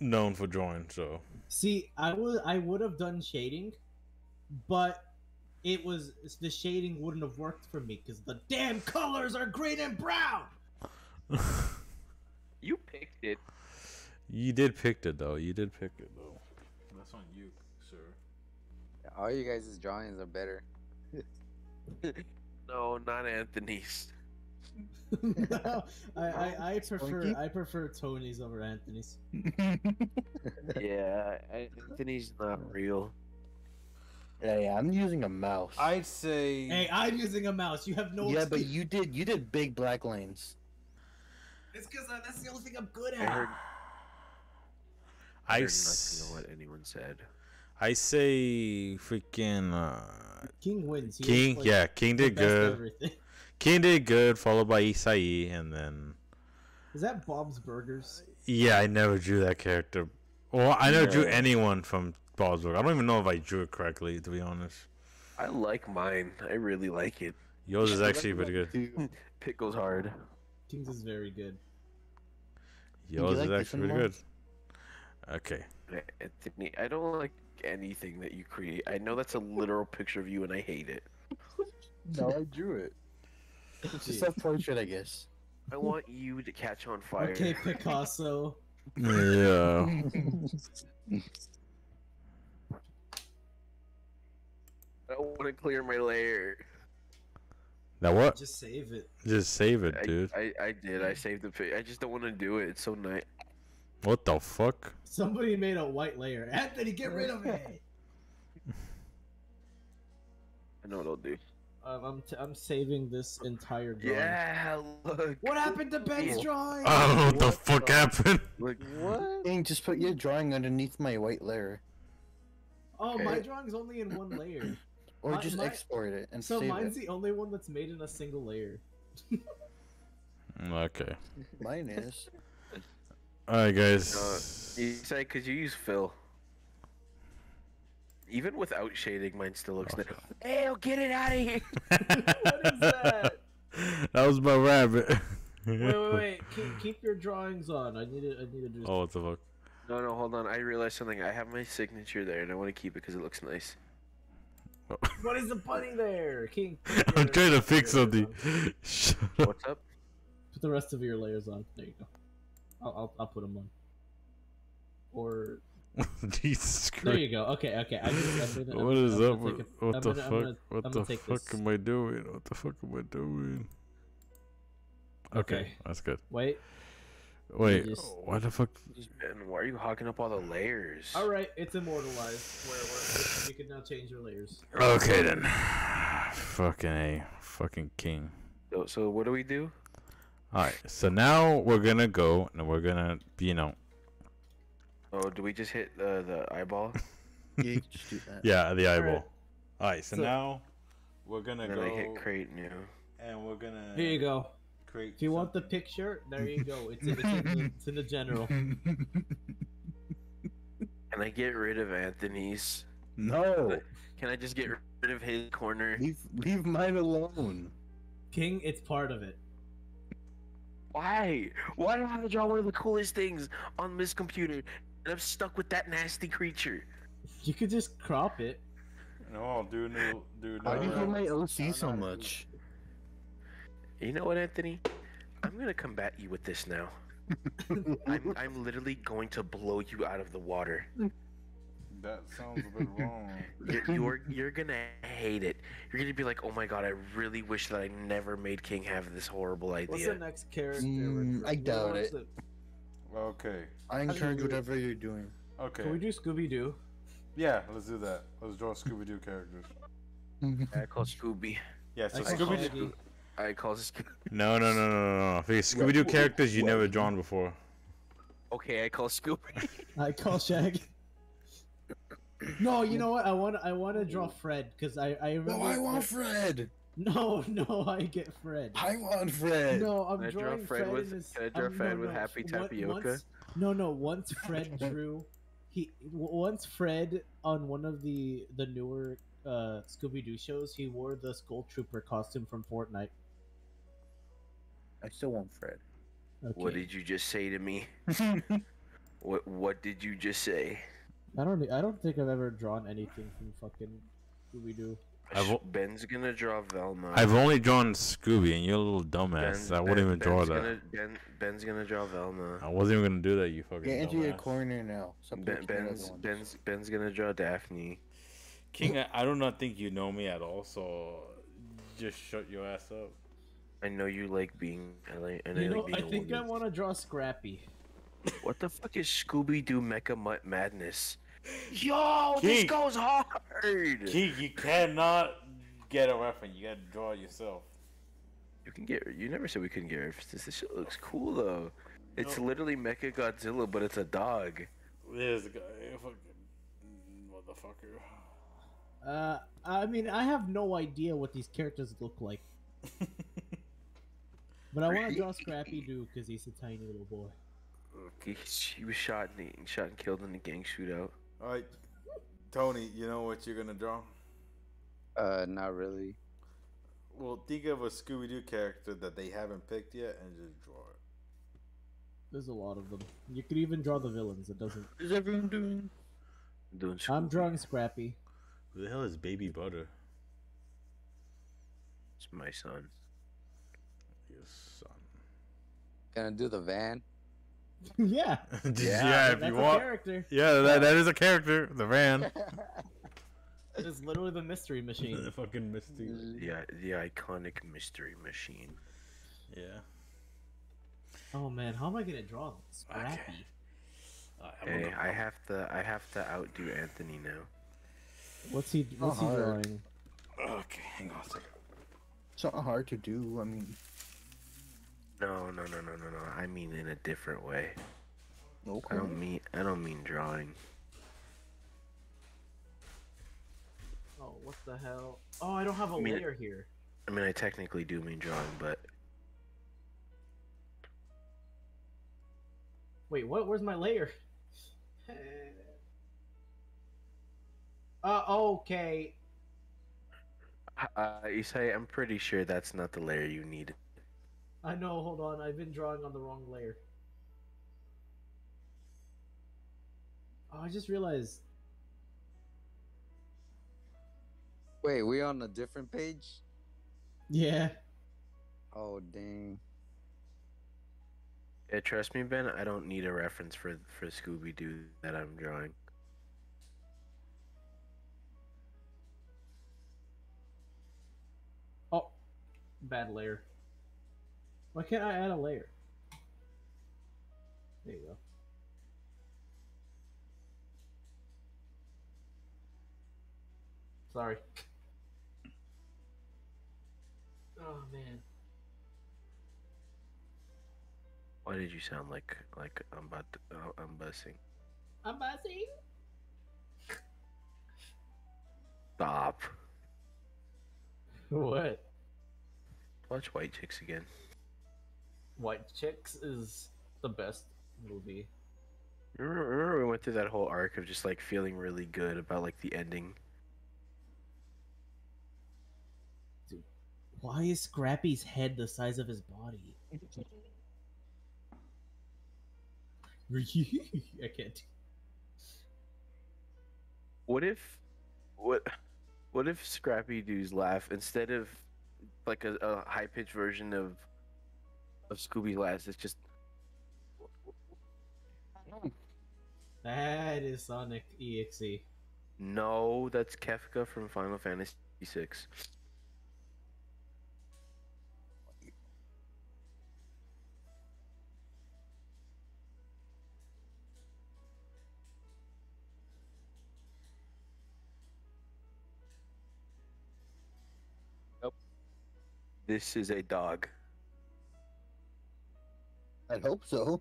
known for drawing. So See, I would I would have done shading, but it was the shading wouldn't have worked for me because the damn colors are green and brown. You picked it. you did pick it though. You did pick it though. That's on you, sir. All you guys' drawings are better. No, not Anthony's. no, I, I, I prefer Slinky? I prefer Tony's over Anthony's. Yeah, Anthony's not real. yeah, yeah, I'm using a mouse. I'd say. Hey, I'm using a mouse. You have no. yeah, but you did you did big black lanes. It's because uh, that's the only thing I'm good I at. heard, I I heard s- nothing of what anyone said. I say freaking uh, King wins. He King. like, Yeah, King did good. King did good, followed by Isai, and then Is that Bob's Burgers? yeah, I never drew that character. Well, I never drew anyone from Ballsburg. I don't even know if I drew it correctly, to be honest. I like mine. I really like it. Yours is actually pretty good. Dude, Pit goes hard. King's is very good. Yours like is this actually pretty good. Okay. I don't like anything that you create. I know that's a literal picture of you, and I hate it. no, I drew it. It's a Dude. self portrait, I guess. I want you to catch on fire. Okay, Picasso. Yeah. I don't want to clear my layer. Now what? Just save it. Just save it, I, dude. I, I did. I saved the pic. I just don't want to do it. It's so nice. What the fuck? Somebody made a white layer. Anthony, get rid of it. I know what I'll do. um, I'm t- I'm saving this entire drawing. Yeah, look. What happened to Ben's Cool. drawing? I don't know what the fuck the- happened. Look, What? Dang, just put your drawing underneath my white layer. oh, my drawing's only in one layer. Or My- just my- export it and So save mine's it. the only one that's made in a single layer. Okay. Mine is. Alright, uh, guys. you say because you use fill. Even without shading, mine still looks nice. Hey, I'll get it out of here. what is that? that was my rabbit. Wait, wait, wait. Keep, keep your drawings on. I need to. I need to do. Oh, what the fuck? No, no, hold on. I realized something. I have my signature there, and I want to keep it because it looks nice. What is the putting there, King? I'm trying to fix something. on. Shut up. What's up? Put the rest of your layers on. There you go. I'll I'll, I'll put them on. Or Jesus Christ. there you go. Okay, okay. I just, I'm gonna, What I'm, is I'm up? with- a- What I'm the gonna- fuck? gonna- What I'm the fuck this. am I doing? What the fuck am I doing? Okay, Okay. that's good. Wait. Wait, just- why the fuck? And why are you hogging up all the layers? All right, it's immortalized. Where, where you can now change your layers. Okay then. Fucking a, fucking king. So, so what do we do? All right, so now we're gonna go and we're gonna, you know, Oh, do we just hit uh, the eyeball? Yeah, you can just do that. yeah, the eyeball. Alright. All right, so, So- now we're gonna then go I hit create new. and we're gonna Here you go. create. If you want the picture, there you go. It's in, it's in, the, it's in the general. Can I get rid of Anthony's? no, Can I just get rid of his corner? leave leave mine alone. King, it's part of it. Why? Why do I have to draw one of the coolest things on this computer? And I'm stuck with that nasty creature. You could just crop it. No, I'll do new dude, no, dude. Why do you hate my OC so much? You know what, Anthony? I'm gonna combat you with this now. I'm, I'm literally going to blow you out of the water. That sounds a bit wrong. You're, you're you're gonna hate it. You're gonna be like, oh my god, I really wish that I never made King have this horrible idea. What's the next character? Mm, I doubt was it. the- Okay. I encourage whatever you're doing. Okay. Can we do Scooby Doo? Yeah, let's do that. Let's draw Scooby Doo characters. I call Scooby. Yeah, so I call Scooby Doo. I call this. No, no, no, no, no, no. Scooby Doo characters you never drawn before. Okay, I call Scooby. I call Shaggy. No, you know what? I want I want to draw Fred because I I remember. No, I want Fred. No, no, I get Fred. I want Fred. No, I'm Can I draw drawing Fred Fred, with- his. can I draw um, Fred no, with no, Happy Tapioca? Once, no, no. Once Fred drew, he once Fred on one of the the newer uh, Scooby Doo shows, he wore the Skull Trooper costume from Fortnite. I still want Fred. Okay. What did you just say to me? What What did you just say? I don't. I don't think I've ever drawn anything from fucking Scooby Doo. I've Ben's gonna draw Velma. I've only drawn Scooby, and you're a little dumbass. Ben's- I wouldn't Ben- even draw Ben's that. Gonna, ben, Ben's gonna draw Velma. I wasn't even gonna do that. You fucking Get into your corner now. Stop Ben, Ben's. Ben's Ben's gonna draw Daphne. King, I, I do not think you know me at all. So just shut your ass up. I know you like being. I like. I know You you know, like I being a think I want to draw Scrappy. What the fuck is Scooby Doo Mecha Mutt Madness? Yo, this goes hard. King, you cannot get a reference. You gotta draw it yourself. You can get. You never said we couldn't get references. This shit looks cool though. It's No. literally Mecha Godzilla, but it's a dog. This guy, fucking motherfucker. Uh, I mean, I have no idea what these characters look like, but I want to draw Scrappy Doo because he's a tiny little boy. He, he was shot and shot and killed in the gang shootout. All right, Tony. You know what you're gonna draw? Uh, not really. Well, think of a Scooby Doo character that they haven't picked yet, and just draw it. There's a lot of them. You could even draw the villains. It doesn't. What is everyone doing? Doing I'm drawing Scrappy. Who the hell is Baby Butter? It's my son. Your son. Gonna do the van. yeah, yeah, if that's you a want. character. Yeah, that, that is a character. The van. It's literally the mystery machine. the fucking mystery. Yeah, the iconic mystery machine. Yeah. Oh man, how am I gonna draw Scrappy? Uh, I'm Hey, gonna- I have to. I have to outdo Anthony now. What's he? What's he drawing? Okay, hang on a second. It's not hard to do. I mean, No, no, no, no, no, no. I mean in a different way. I don't mean. I don't mean drawing. Oh, what the hell? Oh, I don't have a I mean- layer here. I mean, I technically do mean drawing, but Wait, what? Where's my layer? Uh, okay. uh, Isai, I'm pretty sure that's not the layer you need. I know. Hold on. I've been drawing on the wrong layer. Oh, I just realized. Wait, we on a different page? Yeah. Oh dang. Yeah, trust me, Ben. I don't need a reference for for Scooby Doo that I'm drawing. Oh, bad layer. Why can't I add a layer? There you go. Sorry. Oh man. Why did you sound like like I'm about to, uh, I'm bussing? I'm buzzing. Stop. What? Watch White Chicks again. White Chicks is the best movie. Remember, remember we went through that whole arc of just like feeling really good about like the ending. Dude, Why is Scrappy's head the size of his body? I can't. What if, what, what if Scrappy Doo's laugh instead of like a, a high pitched version of of Scooby laughs, it's just That is Sonic EXE. no. That's Kefka from Final Fantasy VI. Nope. This is a dog. I hope so.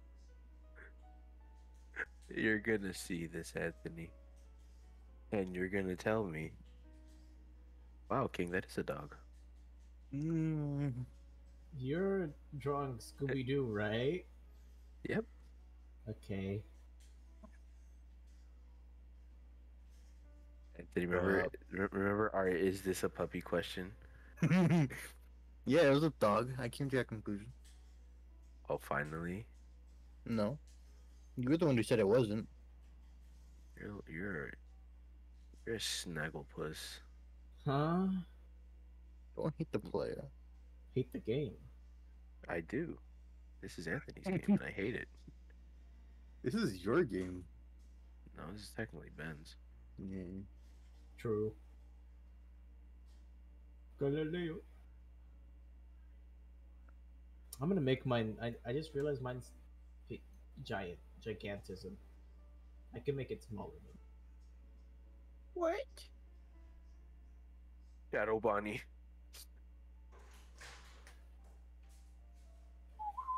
You're gonna see this, Anthony. And you're gonna tell me. Wow, King, that is a dog. Mm, You're drawing Scooby Doo, right? Yep. Okay. Anthony, remember, Uh, remember our "Is this a puppy?" question. yeah, it was a dog. I came to that conclusion. Oh, finally, No. You're the one who said it wasn't. you're you're you're a snagglepuss. Huh? Don't hate the player. Hate the game. I do. This is Anthony's game, and I hate it. This is your game. No, this is technically Ben's. Yeah. True. Galileo. I'm gonna make mine. I, I just realized mine's giant, gigantism. I can make it smaller. Though. What? Shadow Bonnie.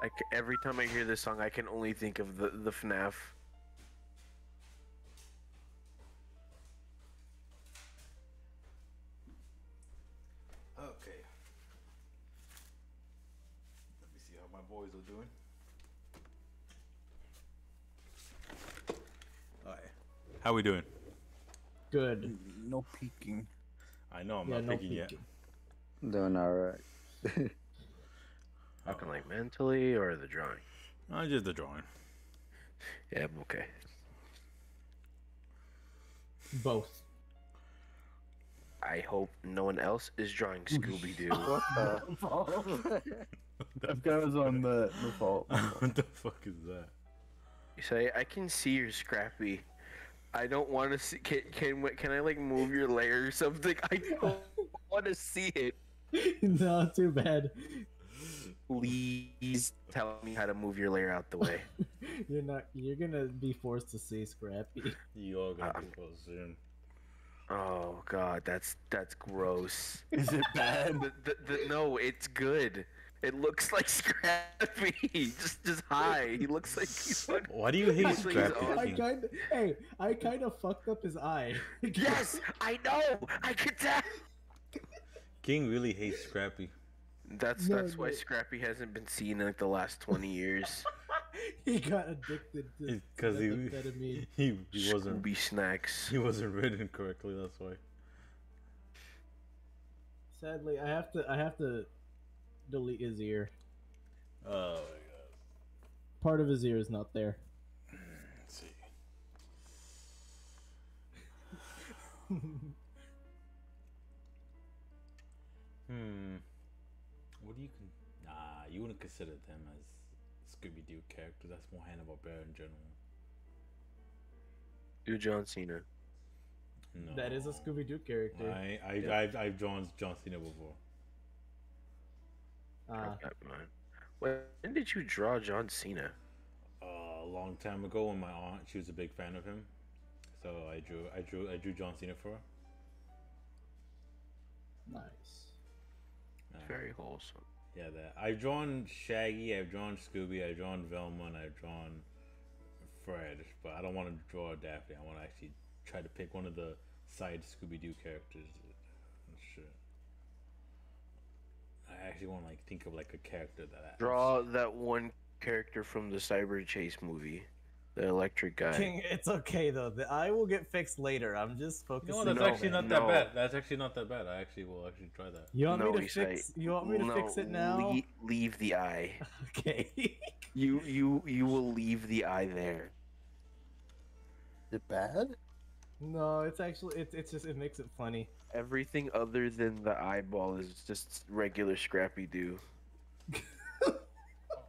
Like every time I hear this song, I can only think of the the FNAF. Boys are doing. Alright. How we doing? Good. No peeking. I know I'm yeah, not no picking yet. peeking. Doing alright. Talking like mentally or the drawing. I just the drawing. Yeah, I'm okay. Both. I hope no one else is drawing Scooby Doo. What the? That guy was on the, the fault. what the fuck is that? You say, I can see you're scrappy. I don't want to see. Can, can can I like move your layer or something? I don't want to see it. no, too bad. Please tell me how to move your layer out the way. You're not. You're gonna be forced to see Scrappy. You all gonna Um, be close soon. Oh God, that's that's gross. Is it bad? the, the, the, no, it's good. It looks like Scrappy, just just high. He looks like he's fucking. Why do you hate He's like he's Scrappy I King? kind. Hey, I kind of fucked up his eye. Yes, I know. I could tell. King really hates Scrappy. That's No, that's why. Scrappy hasn't been seen in like the last twenty years. he got addicted to Because he, methamphetamine. he he wasn't Scooby snacks. he wasn't written correctly. That's why. Sadly, I have to. I have to delete his ear. Oh Part of his ear is not there. Let's see. Hmm. What do you con? Nah, you wouldn't consider them as Scooby Doo characters. That's more Hanna Barbera in general. Do John Cena. No. That is a Scooby Doo character. I I Yeah. I've, I've drawn John Cena before. I've got mine. When did you draw John Cena? Uh, a long time ago, when my aunt she was a big fan of him, so I drew I drew I drew John Cena for her. nice. Uh, Very wholesome. Yeah, that I've drawn Shaggy, I've drawn Scooby, I've drawn Velma, and I've drawn Fred, but I don't want to draw Daphne. I want to actually try to pick one of the side Scooby Doo characters. and shit. I actually want to like think of like a character that I Draw that one character from the Cyber Chase movie, the electric guy. King, it's okay though. The eye will get fixed later. I'm just focusing. know what? That's No, actually not that no. bad. That's actually not that bad. I actually will actually try that. You want No, me to we say- fix? You want me to No, fix it now? lea- leave the eye. Okay. You you you will leave the eye there. Is it bad? no, it's actually it's it's just it makes it funny. Everything other than the eyeball is just regular Scrappy Doo.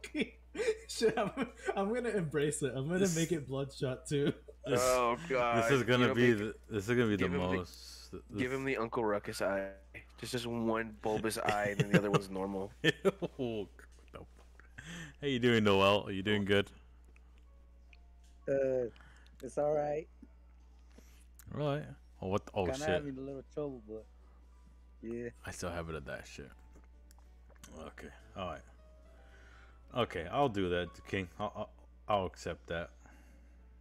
Okay. Shit, I'm, I'm gonna embrace it. I'm gonna This- make it bloodshot too. This, oh god! this is gonna You be know, the, this is gonna be the give him the- most. th- Give him the Uncle Ruckus eye. Just just one bulbous eye, and the other one's normal. Ew, what the fuck? How you doing, Noel? Are you doing good? Uh, it's alright. All right. Oh what? Oh Kinda shit! having a little trouble, but yeah. I still have it at that shit. Okay. All right. Okay, I'll do that, King. I'll I'll, I'll accept that.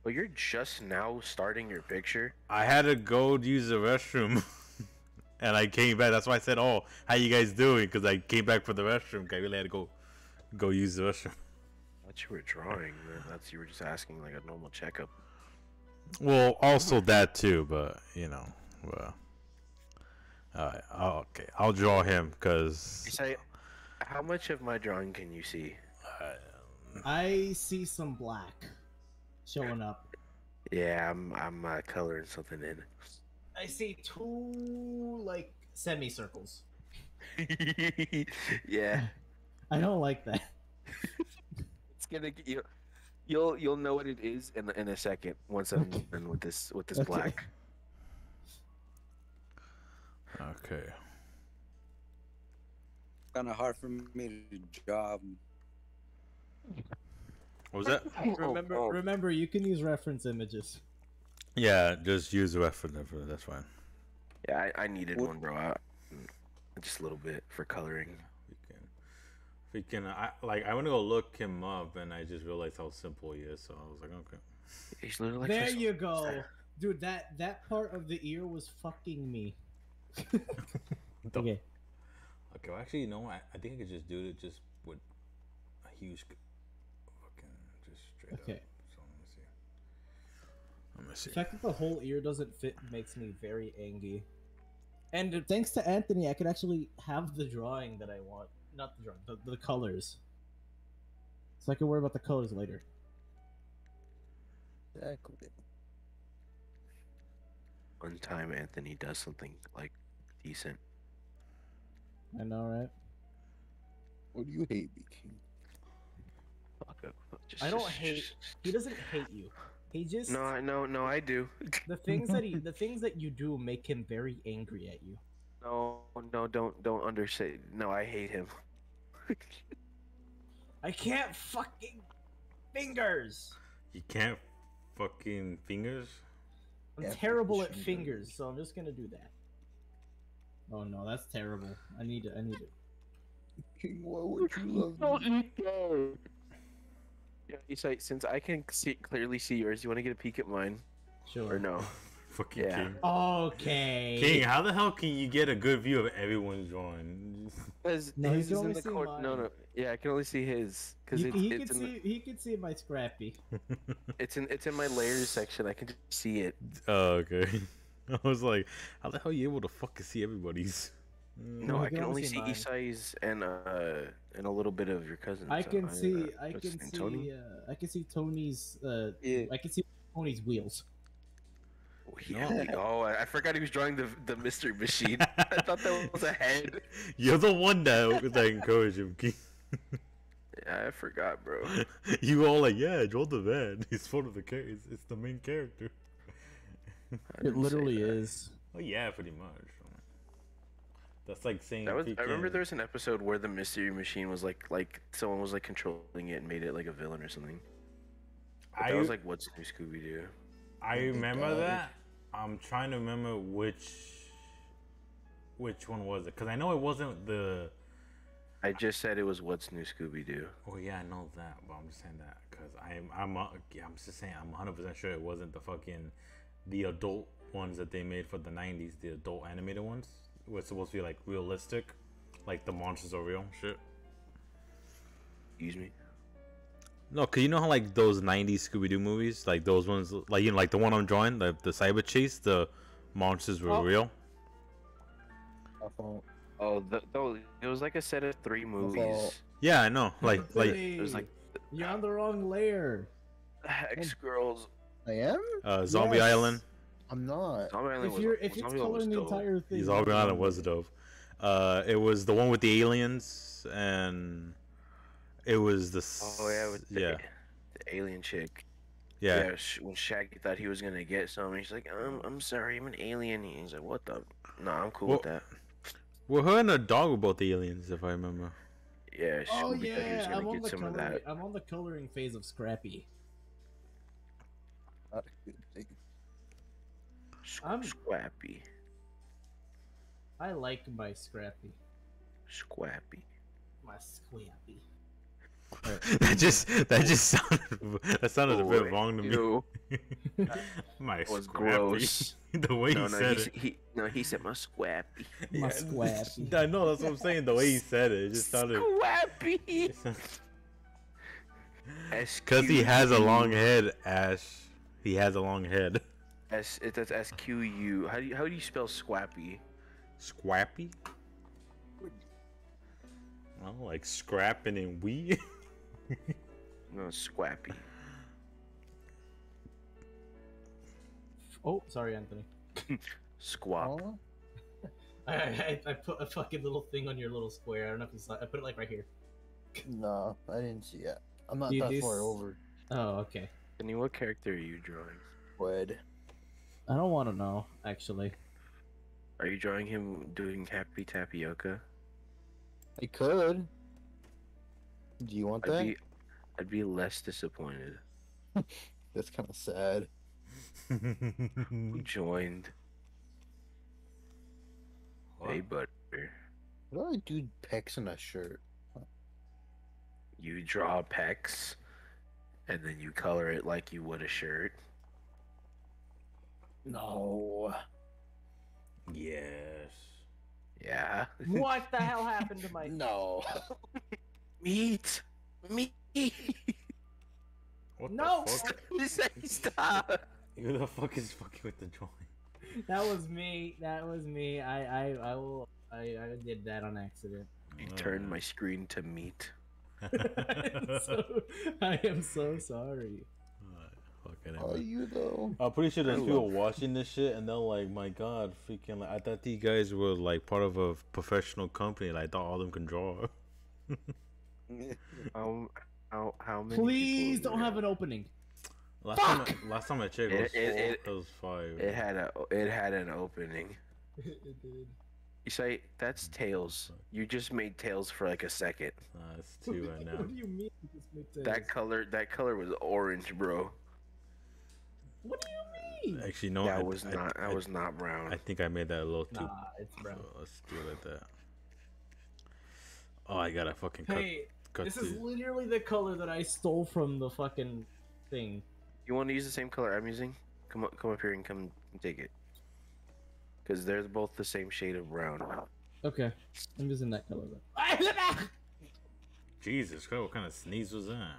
Well, you're just now starting your picture. I had to go use the restroom, and I came back. That's why I said, "Oh, how you guys doing?" Because I came back for the restroom. I really had to go, go use the restroom. I thought you were drawing. man. That's you were just asking like a normal checkup. Well, also that too, but you know, well, alright, okay, I'll draw him because You how much of my drawing can you see? I see some black showing up. Yeah, I'm I'm uh, coloring something in. I see two like semicircles. yeah, I don't like that. it's gonna get you. You'll you'll know what it is in in a second once I'm done with this with this Okay. black. okay. Kind of hard for me to draw. What was that? Oh, remember, oh. remember, you can use reference images. Yeah, just use the reference. reference, That's fine. Yeah, I, I needed What- one, bro. I, just a little bit for coloring. We can. I like. I want to go look him up, and I just realized how simple he is. So I was like, okay. He's literally like there you go, dude. That that part of the ear was fucking me. Okay, Okay. Well, actually, you know what? I, I think I could just do it just with a huge, c- fucking just straight Okay. up. So let me see. Let me the fact that the whole ear doesn't fit makes me very angry. And thanks to Anthony, I could actually have the drawing that I want. Not the drawing, the, the colors. So I can worry about the colors later. Exactly. One time Anthony does something like decent. I know, right? What do you hate, me, King? Fuck uh, up. Just, I don't just- hate- just- He doesn't hate you. He just No, I no, no, I do. the things that he the things that you do make him very angry at you. No, no, don't, don't undersay. No, I hate him. I can't fucking fingers. You can't fucking fingers. I'm Yeah, terrible at fingers. fingers, so I'm just gonna do that. Oh no, that's terrible. I need it. I need it. King, why would you love me? eat that. Yeah, Isai, since I can see clearly see yours, you want to get a peek at mine Sure. or no? Fucking Yeah. king. Okay. King, how the hell can you get a good view of everyone's drawing? Because No, he his can is in only the see corner. No, no. Yeah, I can only see his because He, it's he it's could in see. He can see my scrappy. it's in it's in my layers section. I can just see it. oh, okay. I was like, how the hell are you able to fucking see everybody's? Mm. No, I I can can only only see see mine. Isai's and uh and a little bit of your cousin. I so can uh, see. I what's can see. Tony? Uh, I can see Tony's. Uh, Yeah. I can see Tony's wheels. Oh, yeah. Oh, I I forgot he was drawing the the mystery machine. I thought that was a head. You're the one that that encouraged him, Yeah, I forgot, bro. you all like, yeah, draw the van. He's one of the characters. It's, it's the main character. It literally is. Oh yeah, pretty much. That's like saying. That was, I remember there was an episode where the mystery machine was like like someone was like controlling it and made it like a villain or something. But I that was like what's new Scooby Doo. I remember God. that. I'm trying to remember which which one was it because I know it wasn't the. I just said it was what's new Scooby Doo. Oh yeah, I know that, but I'm just saying that because I'm I'm uh, yeah, I'm just saying I'm 100 percent sure it wasn't the fucking the adult ones that they made for the 90s, the adult animated ones. Was supposed to be like realistic, like the monsters are real shit. Excuse me. No, cause you know how like those '90s Scooby Doo movies, like those ones, like you know, like the one I'm drawing, the the Cyber Chase, the monsters were Oh. real. My fault. Oh, the, the, it was like a set of three movies. Yeah, I know. Like like It was like you're on the wrong layer. Hex Girls. I am? uh, Zombie Yes. Island. I'm not. Zombie Island If was, you're if it's Zombie Island was coloring the dope. entire thing, Zombie you're Island wrong. was dope. Uh, it was the one with the aliens, and it was the Oh yeah, with the, yeah the alien chick. yeah. Yeah, when Shaggy thought he was gonna get some, he's like, "I'm, I'm sorry, I'm an alien." He's like, "What the? Nah, I'm cool with that." Well, her and the dog were both aliens, if I remember. Yeah, Oh Scooby thought he was yeah, gonna I'm on get the some of coloring. that. I'm on the coloring phase of Scrappy. Uh, Not a good thing. Squ- I'm- Squappy, I like my Scrappy, Scrappy. my Scrappy. that just that just sounded that sounded a bit wrong to me. ew. My That was scrappy. gross. the way No, he no, said he, it. he, no, he said my squappy. My squappy. I know that's what I'm saying. The way he said it, it just sounded. Squappy. S Cause he has a long head, Ash. He has a long head. S it, that's S Q U. How do you how do you spell squappy? Squappy? Well, like scrapping and we. No, squappy. Oh, sorry, Anthony. Squap. I, I, I put a fucking little thing on your little square. I don't know if you saw. I put it like right here. no, I didn't see it. I'm not Dude, that this- far over. Oh, okay. Anthony, what character are you drawing? Wed. I don't want to know actually. Are you drawing him doing happy tapioca? I could. Do you want I'd that? be, I'd be less disappointed. That's kind of sad. Who joined? Hey, butter. What do I do pecs in a shirt? You draw pecs, and then you color it like you would a shirt. No. yes. Yeah. what the hell happened to my? No. Meat. Meat. What No! the fuck? Say stop. Who the fuck is fucking with the drawing? That was me. That was me. I I I will. I, I did that on accident. You turned my screen to meat. I'm so, I am so sorry. Fucking Are you though? I'm pretty sure there's people watching this shit and they're like, "My God, freaking! Like, I thought these guys were like part of a professional company. Like, I thought all of them can draw." How how how many? Please don't have an opening. Last time, last time I checked, it was, It- it- it- it was five. It had a it had an opening. it did. You say that's tails. You just made tails for like a second. Nah, it's two right now. What do you mean? you just made That color that color was orange, bro. What do you mean? Actually, no, that I, was I- not I, that was not brown. I think I made that a little too. Nah, it's brown. So let's do it like that. Oh, I gotta fucking cut. Hey, cut this the- is literally the color that I stole from the fucking thing. You want to use the same color I'm using? Come up, come up here and come take it. Because they're both the same shade of brown. Okay, I'm using that color. Then. Jesus Christ! What kind of sneeze was that?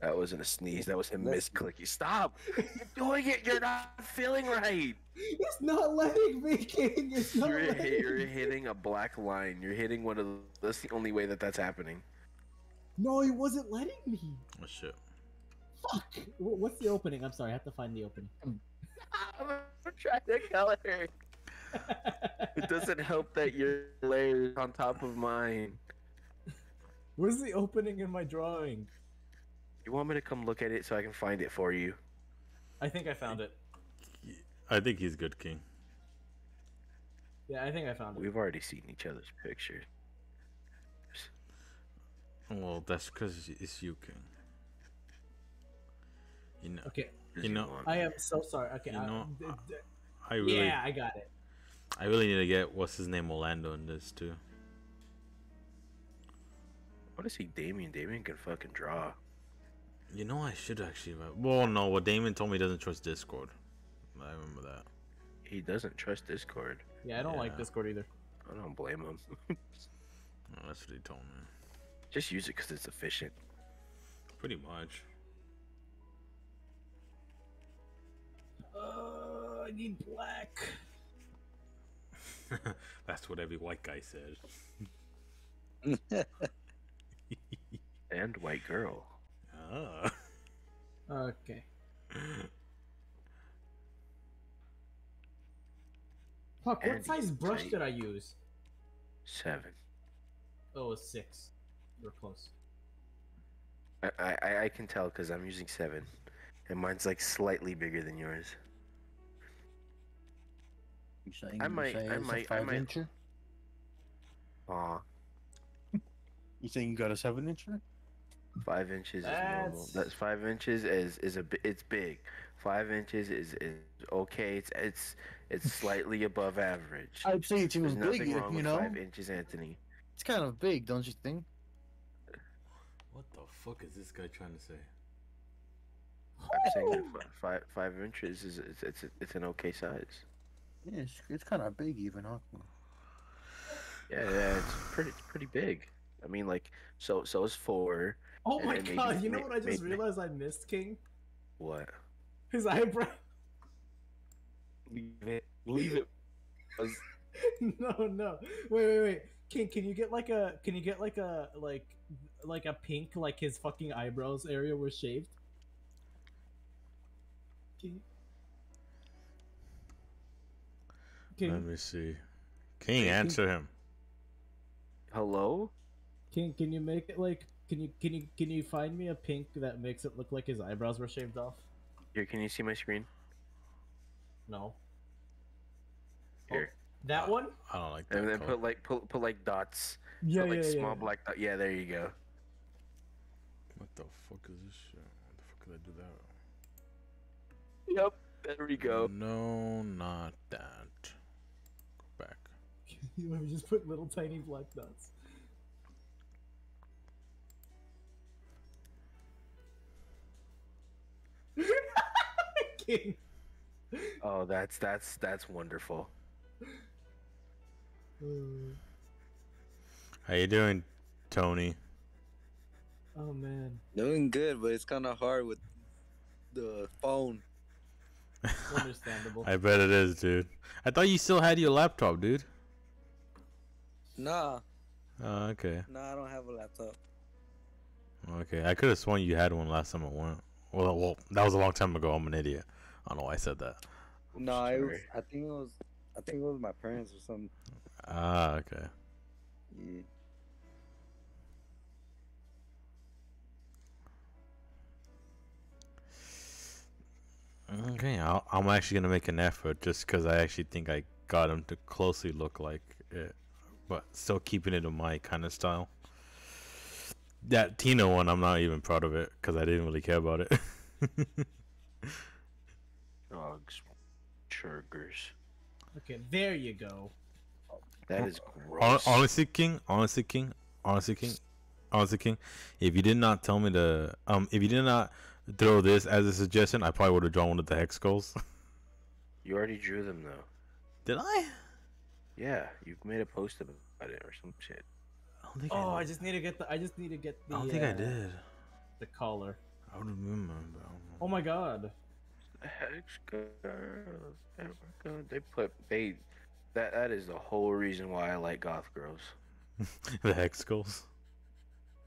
That wasn't a sneeze. That was him misclicking. Stop! You're doing it. You're not feeling right. It's not letting me, King. It's not You're, letting hit, you're hitting a black line. You're hitting one of. The, that's the only way that that's happening. No, it wasn't letting me. Oh shit! Fuck. What's the opening? I'm sorry, I have to find the opening. I'm trying to color. It doesn't help that your layer is on top of mine. Where's the opening in my drawing? You want me to come look at it so I can find it for you? I think I found it. I think he's good, King. Yeah, I think I found it. We've already seen each other's pictures. Well, that's because it's you, King. You know, Okay, You know, I am so sorry. Okay, You I- know, d- d- I really, yeah, I got it. I really need to get what's his name, Orlando, in this too. I want to see Damien. Damien can fucking draw. You know, I should actually. but- Well, no, what Damon told me he doesn't trust Discord. I remember that. He doesn't trust Discord. Yeah, I don't like Discord either. I don't blame him. Oh, that's what he told me. Just use it because it's efficient. Pretty much. Uh, I need black. that's what every white guy says. And white girl. Ah. Okay. Fuck, what size brush did I use? Seven. Oh, it's six. We're close. I I, I- I can tell because I'm using seven, and mine's like slightly bigger than yours. You saying I you might- say I it's a might- I five might- incher? Aw, You saying you got a seven incher? Five inches is normal. That's- That's five inches is is a it's big. Five inches is is okay. It's it's it's slightly above average. I'd say it's There's even nothing bigger. You with know, five inches, Anthony. it's kind of big, don't you think? What the fuck is this guy trying to say? I'm saying that five five inches is it's it's, it's an okay size. Yeah, it's, it's kind of big even, huh? Yeah, yeah, it's pretty it's pretty big. I mean, like so so is four. Oh my then maybe- god! You know what I just maybe- realized I missed, King? What? His eyebrow. Leave it. Leave it. no, no. Wait, wait, wait. King, can you get like a? Can you get like a like like a pink like his fucking eyebrows area were shaved? King. Let me see. King, answer him. Hello? King, can you make it like? Can you can you can you find me a pink that makes it look like his eyebrows were shaved off? Here, can you see my screen? No. Here. Oh, that one? I don't like that. And then color. put like put put like dots. Yeah, put, like yeah, small yeah. black dot. Yeah, there you go. What the fuck is this shit? What the fuck did I do that? Yep. There we go. No, not that. Go back. you just put little tiny black dots. King. Oh, that's that's that's wonderful. Uh, How you doing, Tony? Oh man, Doing good, but it's kind of hard with the phone. understandable. I bet it is, dude. I thought you still had your laptop, dude. Nah, Oh, okay. nah, I don't have a laptop. Okay. I could have sworn you had one last time I went. Well, well, that was a long time ago. I'm an idiot. I don't know why I said that. No, it was. I think it was. I think it was my parents or something. Ah, okay. Yeah. Okay, I'll, I'm actually gonna make an effort just because I actually think I got him to closely look like it, but still keeping it in my kind of style. That Tina one, I'm not even proud of it because I didn't really care about it. Dogs, churgers. Okay, there you go. That is Hon- gross. honestly, King, honestly, King, honestly, King, honestly, King. If you did not tell me to, um, if you did not throw this as a suggestion, I probably would have drawn one of the hex girls. You already drew them though. did I? Yeah, you've made a post about it or some shit. I don't think. Oh, I, I just need to get the. I just need to get the. I don't think I uh, did. The collar. I would remember. But I don't know. Oh Oh my god. Hex girls, ever gonna- they put they. That that is the whole reason why I like goth girls. the hex Girls.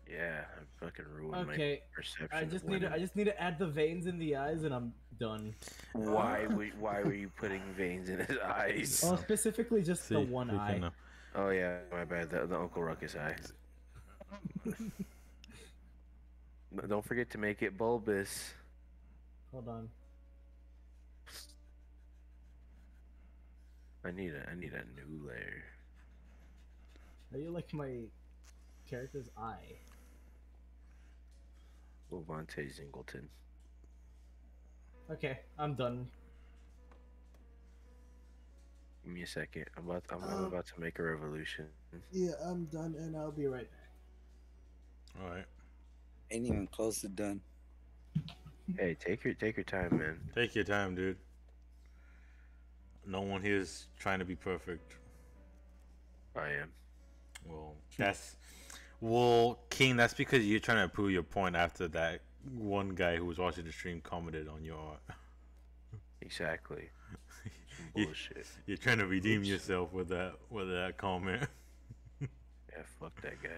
Yeah, I fucking ruined my perception. I just need to. I just need to add the veins in the eyes, and I'm done. Why were why were you putting veins in his eyes? Oh, specifically just the one eye. can, uh, Oh yeah, my bad. The, the Uncle Ruckus eye. Don't forget to make it bulbous. Hold on. I need a I need a new layer. Are you like my character's eye? Levante Zingleton. Okay, I'm done. Give me a second. I'm about I'm, I'm Um, about to make a revolution. Yeah, I'm done, and I'll be right back. All right. Ain't even close to done. Hey, take your take your time, man. Take your time, dude. No one here is trying to be perfect. I am. Well, that's well, King. That's because you're trying to prove your point after that one guy who was watching the stream commented on your art. Exactly. Some You- bullshit. You're trying to redeem Oops. yourself with that with that comment. Yeah, fuck that guy.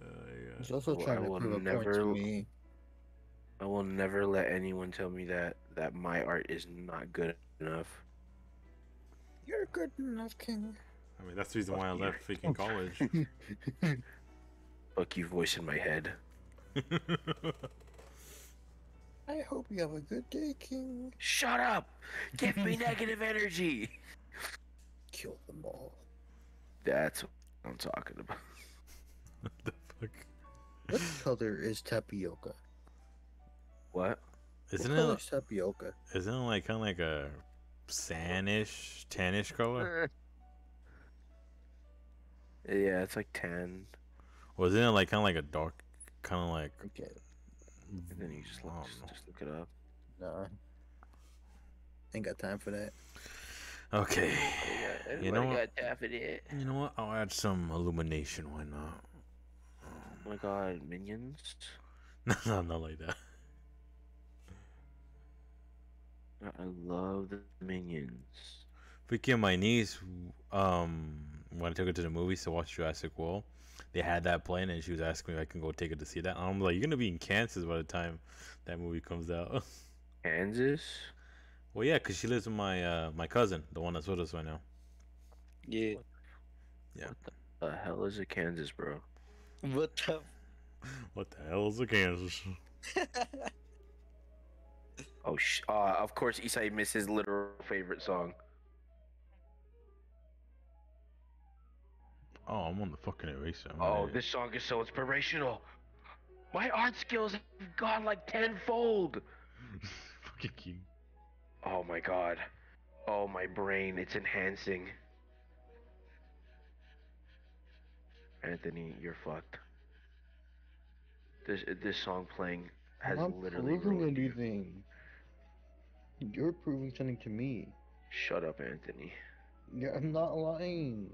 Uh, yeah. He's also Well, I trying to will prove a point to me. I will never let anyone tell me that that my art is not good enough. You're good enough, King. I mean, that's the reason why I left freaking college. Fuck you, voice in my head. I hope you have a good day, King. Shut up! Give me negative energy. Kill them all. That's what I'm talking about. what the fuck? What color is tapioca? What? Isn't what color it? is tapioca? Isn't it like kind of like a sandish, tannish color? Uh. Yeah, it's like tan. Or isn't it like kind of like a dark, kind of like. Okay. And then you just mm, look, just, just look it up. Nah. Ain't got time for that. Okay. You know what? got time for that? You know what? I'll add some illumination. Why not? Oh my god, minions! No, no, not like that. I I love the minions. Freaking my niece, um, when I took her to the movies to watch Jurassic World, they had that playing, and she was asking me if I can go take her to see that. And I'm like, you're gonna be in Kansas by the time that movie comes out. Kansas? well, yeah, cause she lives with my uh my cousin, the one that's with us right now. Yeah. Yeah. What the hell is a Kansas, bro? What the? What the hell is a Kansas? Oh, sh- uh, of course, Isai missed his literal favorite song. Oh, I'm on the fucking eraser. I'm Oh, this song is so inspirational. My art skills have gone like tenfold. fucking cute. Oh my god. Oh, my brain, it's enhancing. Anthony, you're fucked. This this song playing has I'm literally proving ruined you. anything. You're proving something to me. Shut up, Anthony. Yeah, I'm not lying.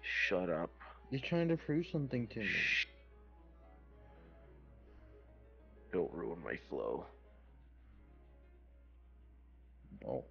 Shut up. You're trying to prove something to me. Shh. Don't ruin my flow. Oh.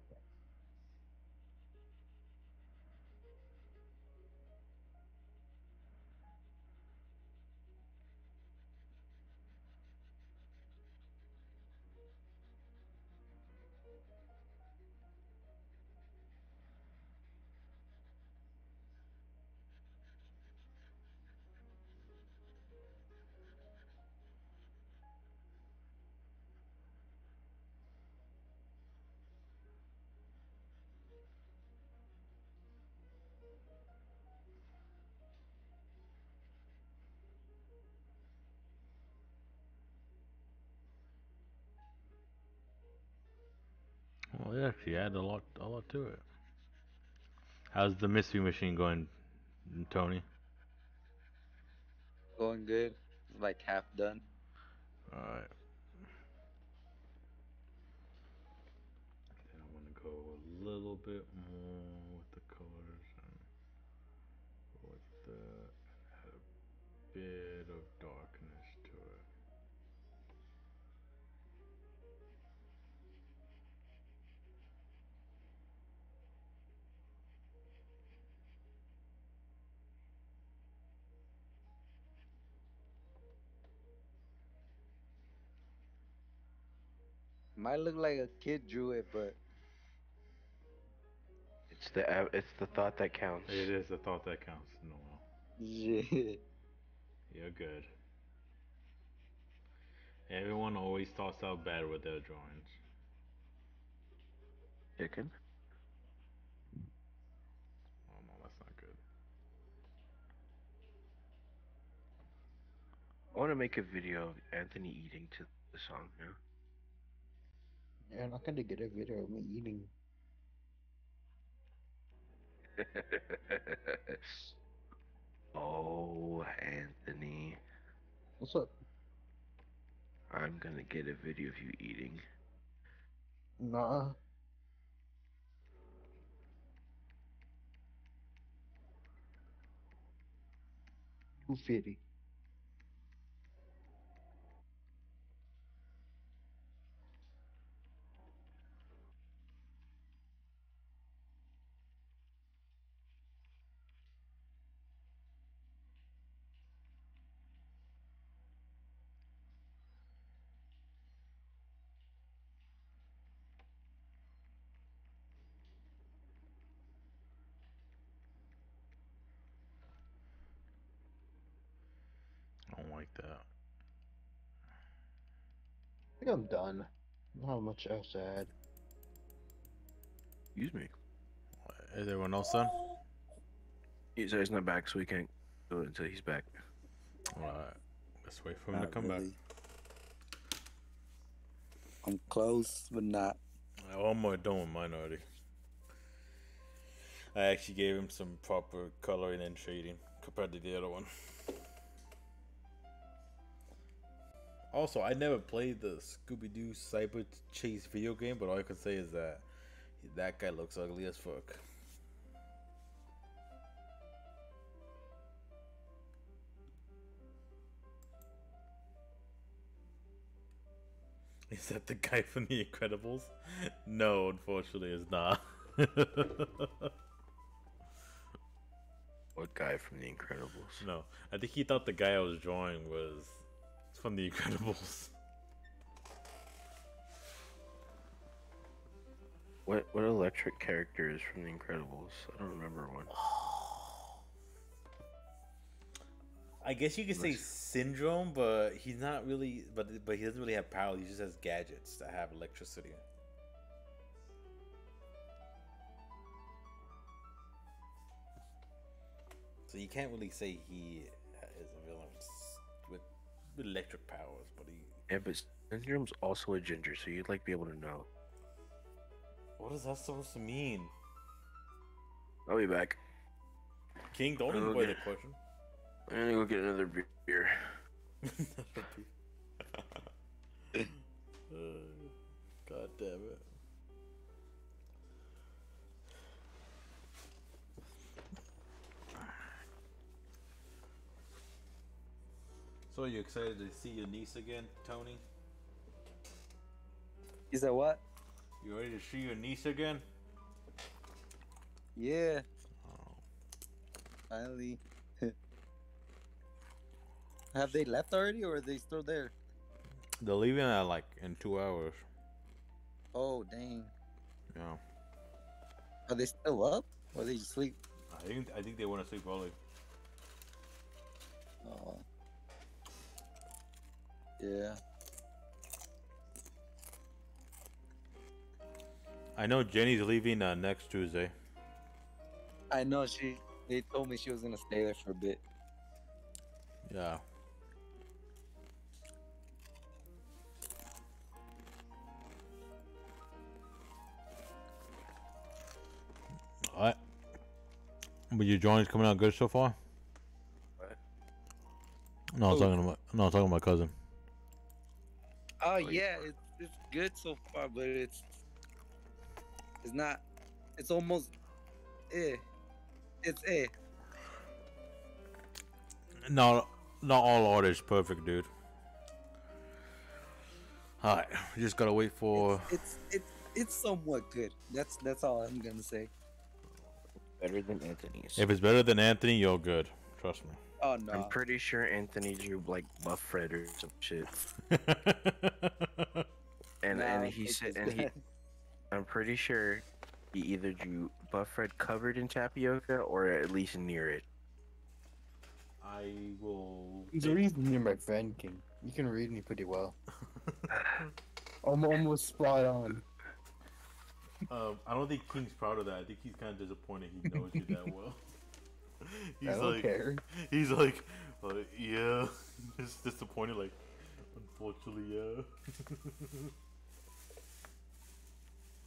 Well, yeah, she had a lot, a lot to it. How's the mystery machine going, Tony? Going good. Like half done. All right. Then I want to go a little bit more with the colors and go with the add a bit Might look like a kid drew it, but It's the it's the thought that counts. It is the thought that counts, Noel. shit. You're good. Everyone always starts out bad with their drawings. Chicken. Oh no, that's not good. I want to make a video of Anthony eating to the song now. You're not gonna get a video of me eating. oh, Anthony. What's up? I'm gonna get a video of you eating. Nah. Two fifty. I don't like that. I think I'm done. Not much else to add. Excuse me. Is everyone else done? He's, he's not back, so we can't do it until he's back. Alright. Let's wait for him to Not come back. I'm close, but not. Oh, I'm more done with mine already. I actually gave him some proper coloring and shading compared to the other one. Also, I never played the Scooby Doo Cyber Chase video game, but all I can say is that that guy looks ugly as fuck. Is that the guy from The Incredibles? No, unfortunately, it's not. What guy from The Incredibles? no, I think he thought the guy I was drawing was from The Incredibles. What what electric character is from The Incredibles? I don't remember one. I guess you could say Syndrome, but he's not really. But but he doesn't really have power. He just has gadgets that have electricity. So you can't really say he electric powers, but he. Yeah, but Syndrome's also a ginger, so you'd like be able to know. What is that supposed to mean? I'll be back. King, don't even play the question. I'm gonna go get another beer. Uh, God damn it. So you excited to see your niece again, Tony? Is that what? You ready to see your niece again? Yeah, Oh. finally. Have they left already, or are they still there? They're leaving at like in two hours. Oh, dang. Yeah. Are they still up, or are they just sleep? I think I think they want to sleep early. Oh. Yeah. I know Jenny's leaving uh, next Tuesday. I know she. They told me she was gonna stay there for a bit. Yeah. Alright. But your drawing's coming out good so far? What? No, I'm Who? talking about no, I'm talking about my cousin. Oh you yeah, it's it's good so far, but it's it's not. It's almost eh. It's eh. No, not all art is perfect, dude. Alright, we just gotta wait for. It's it's it's, it's somewhat good. That's that's all I'm gonna say. Better than Anthony's. If it's better than Anthony, you're good. Trust me. Oh no. I'm pretty sure Anthony drew like Buff Fred or some shit. And Nah, and he said and he. I'm pretty sure he either drew Buff Fred covered in tapioca or at least near it. I will. There's a reason you're my friend, King. You can read me pretty well. I'm almost spot on. Um, I don't think King's proud of that. I think he's kind of disappointed he knows you that well. he's I don't like, care. he's like, uh, yeah, just disappointed. Like, unfortunately, yeah.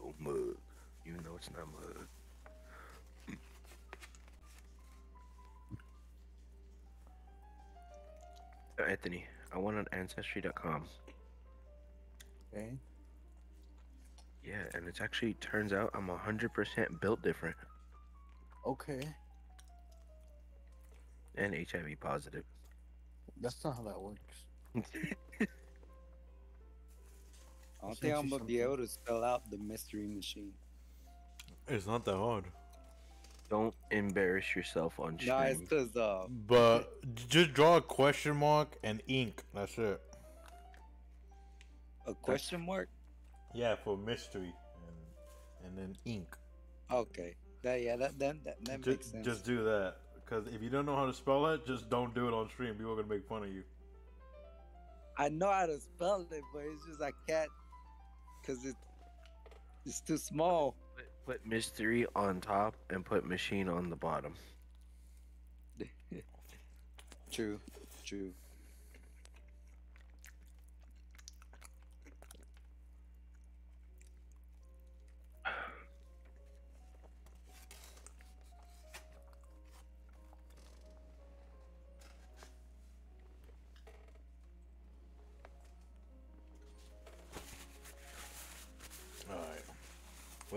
Oh mud. Even though it's not mud. Uh, Anthony, I went on ancestry.com. Okay. Yeah, and it's actually turns out I'm hundred percent built different Okay. And HIV positive. That's not how that works. I don't think I'm gonna be able to spell out the mystery machine. It's not that hard. Don't embarrass yourself on stream. Nah, it's cause uh, But just draw a question mark and ink. That's it. a question mark. Yeah, for mystery, and and then ink. Okay. That yeah, that that that, that Ju- makes sense. Just do that. Because if you don't know how to spell it, just don't do it on stream. People are gonna make fun of you. I know how to spell it, but it's just I can't, cause it it's too small. Put, put mystery on top and put machine on the bottom. True, true.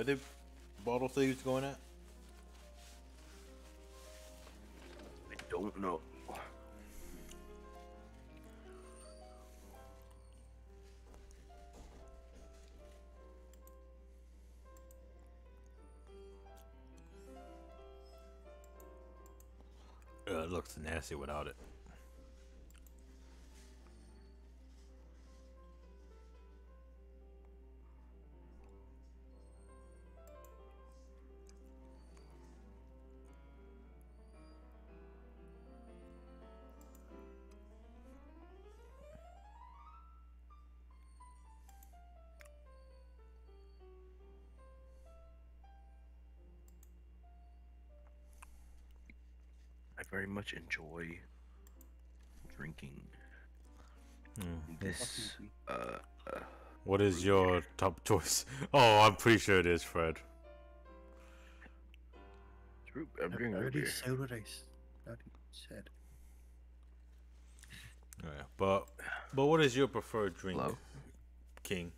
Where the bottle thieves going at? I don't know. Uh, it looks nasty without it. Very much enjoy drinking Hmm. this. Uh, uh, What is your top choice? Oh, I'm pretty sure it is Fred. root, I'm I drinking root already beer. said what I s- already said. Yeah, but but what is your preferred drink, Hello? King?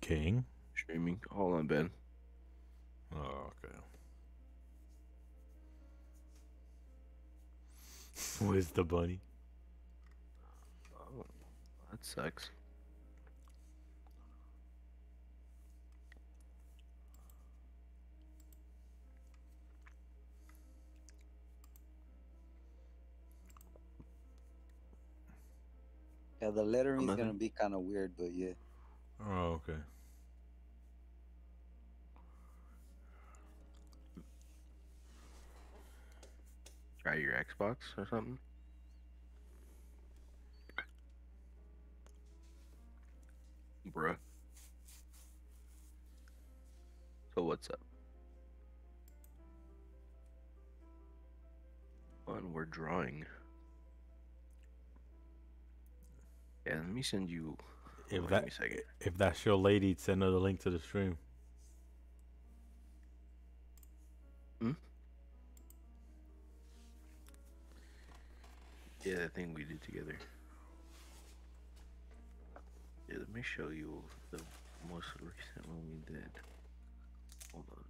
King. Streaming. Hold on, Ben. Oh, okay. Where's the bunny? Oh, that sucks. Yeah, the lettering is gonna be kind of weird, but yeah. Oh, okay. Try your Xbox or something. Bruh. So what's up? Fun, we're drawing. Yeah, let me send you. If wait that me a second. if that's your lady, send her the link to the stream. Hmm? Yeah, that thing we did together. Yeah, let me show you the most recent one we did. Hold on.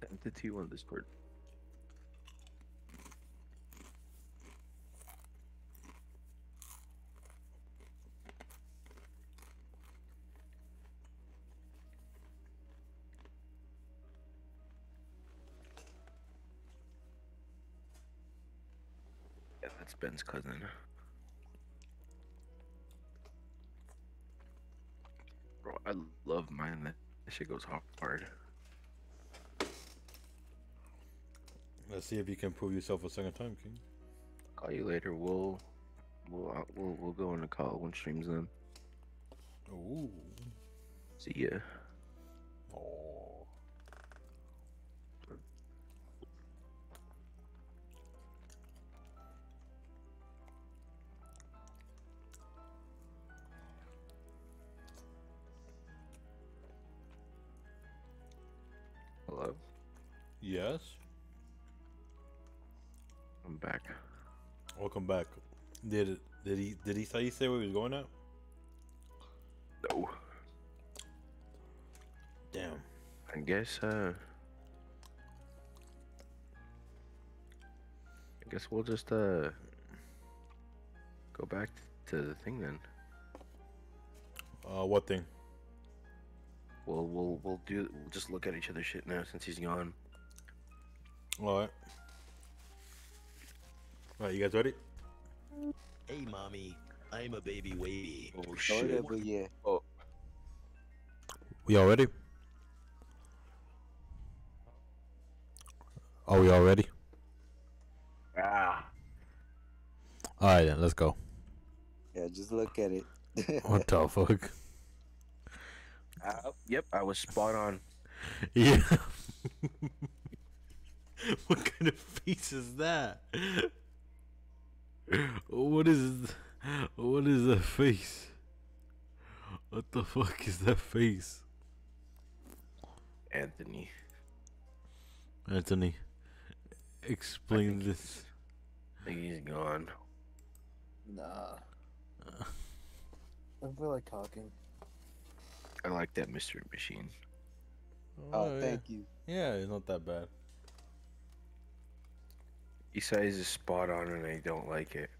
Sent on Discord. Ben's cousin. Bro, I love mine. That shit goes hard- hard. Let's see if you can prove yourself a second time, King. Call you later. We'll we'll uh, we'll we'll go on a call when streams in. Ooh. See ya. Oh. Back. Did did he did he say he say where he was going at? No. Damn. I guess uh. I guess we'll just uh. Go back to the thing then. Uh, what thing? We'll we'll we'll do. We'll just look at each other's shit now since he's gone. All right. All right, you guys ready? Hey, mommy, I'm a baby wavy. Oh Sorta, but. We all ready? Are we all ready? Ah. All right, then let's go. Yeah, just look at it. What the fuck? Uh, yep, I was spot on. Yeah. what kind of face is that? What is what is that face? What the fuck is that face? Anthony. Anthony, explain this. I think he's gone. Nah. I feel like talking. I like that mystery machine. Oh, oh, yeah. thank you. Yeah, it's not that bad. He says is spot on and I don't like it.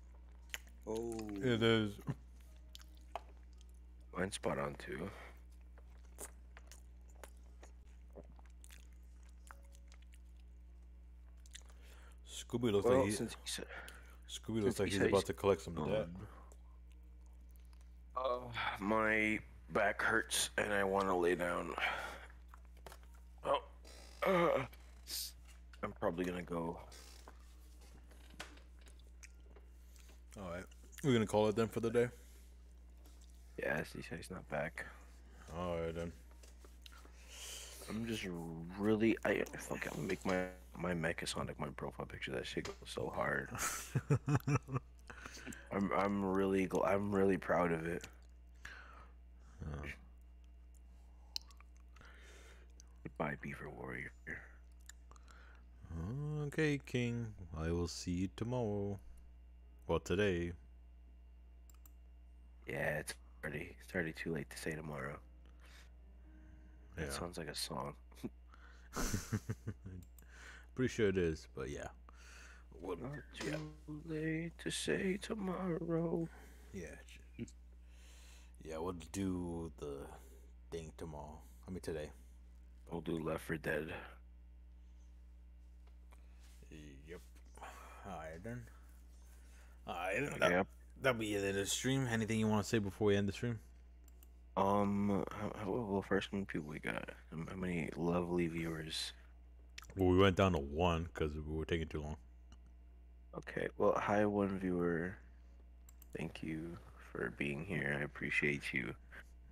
Oh. It is. Mine's spot on too. Scooby looks Well, like he, since Scooby looks like he he's about to collect some debt. Uh, my back hurts and I want to lay down. Oh, uh, I'm probably gonna go. All right, we're gonna call it then for the day. Yeah, he said he's not back. All right then. I'm just really I fuck. I'll make my my Mechasonic my profile picture. That shit goes so hard. I'm I'm really gl- I'm really proud of it. Oh. Goodbye, Beaver Warrior. Okay, King. I will see you tomorrow. Well, today. Yeah, it's already it's already too late to say tomorrow. That Yeah. sounds like a song. Pretty sure it is, but yeah. What? Not Yeah. too late to say tomorrow. Yeah. Yeah, we'll do the thing tomorrow. I mean today. We'll do Left 4 Dead. Yep. Alright then. Alright. That, Yep. That'll be it in the stream. Anything you want to say before we end the stream? Um, how, how, well, first, how many people we got? How how many lovely viewers? Well, we went down to one because we were taking too long. Okay, well, hi, one viewer. Thank you for being here. I appreciate you.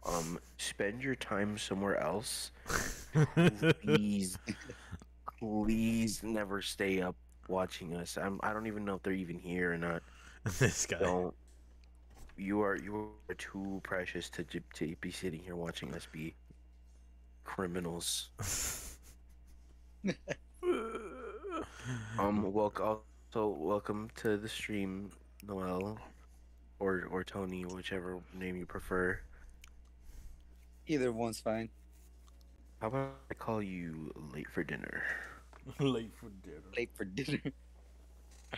Um, spend your time somewhere else. Please, please never stay up watching us. I'm. I don't even know if they're even here or not. this guy. Don't. You are you are too precious to to be sitting here watching us be criminals. Um, welcome also welcome to the stream, Noel, or or Tony, whichever name you prefer. Either one's fine. How about I call you late for dinner? Late for dinner. Late for dinner.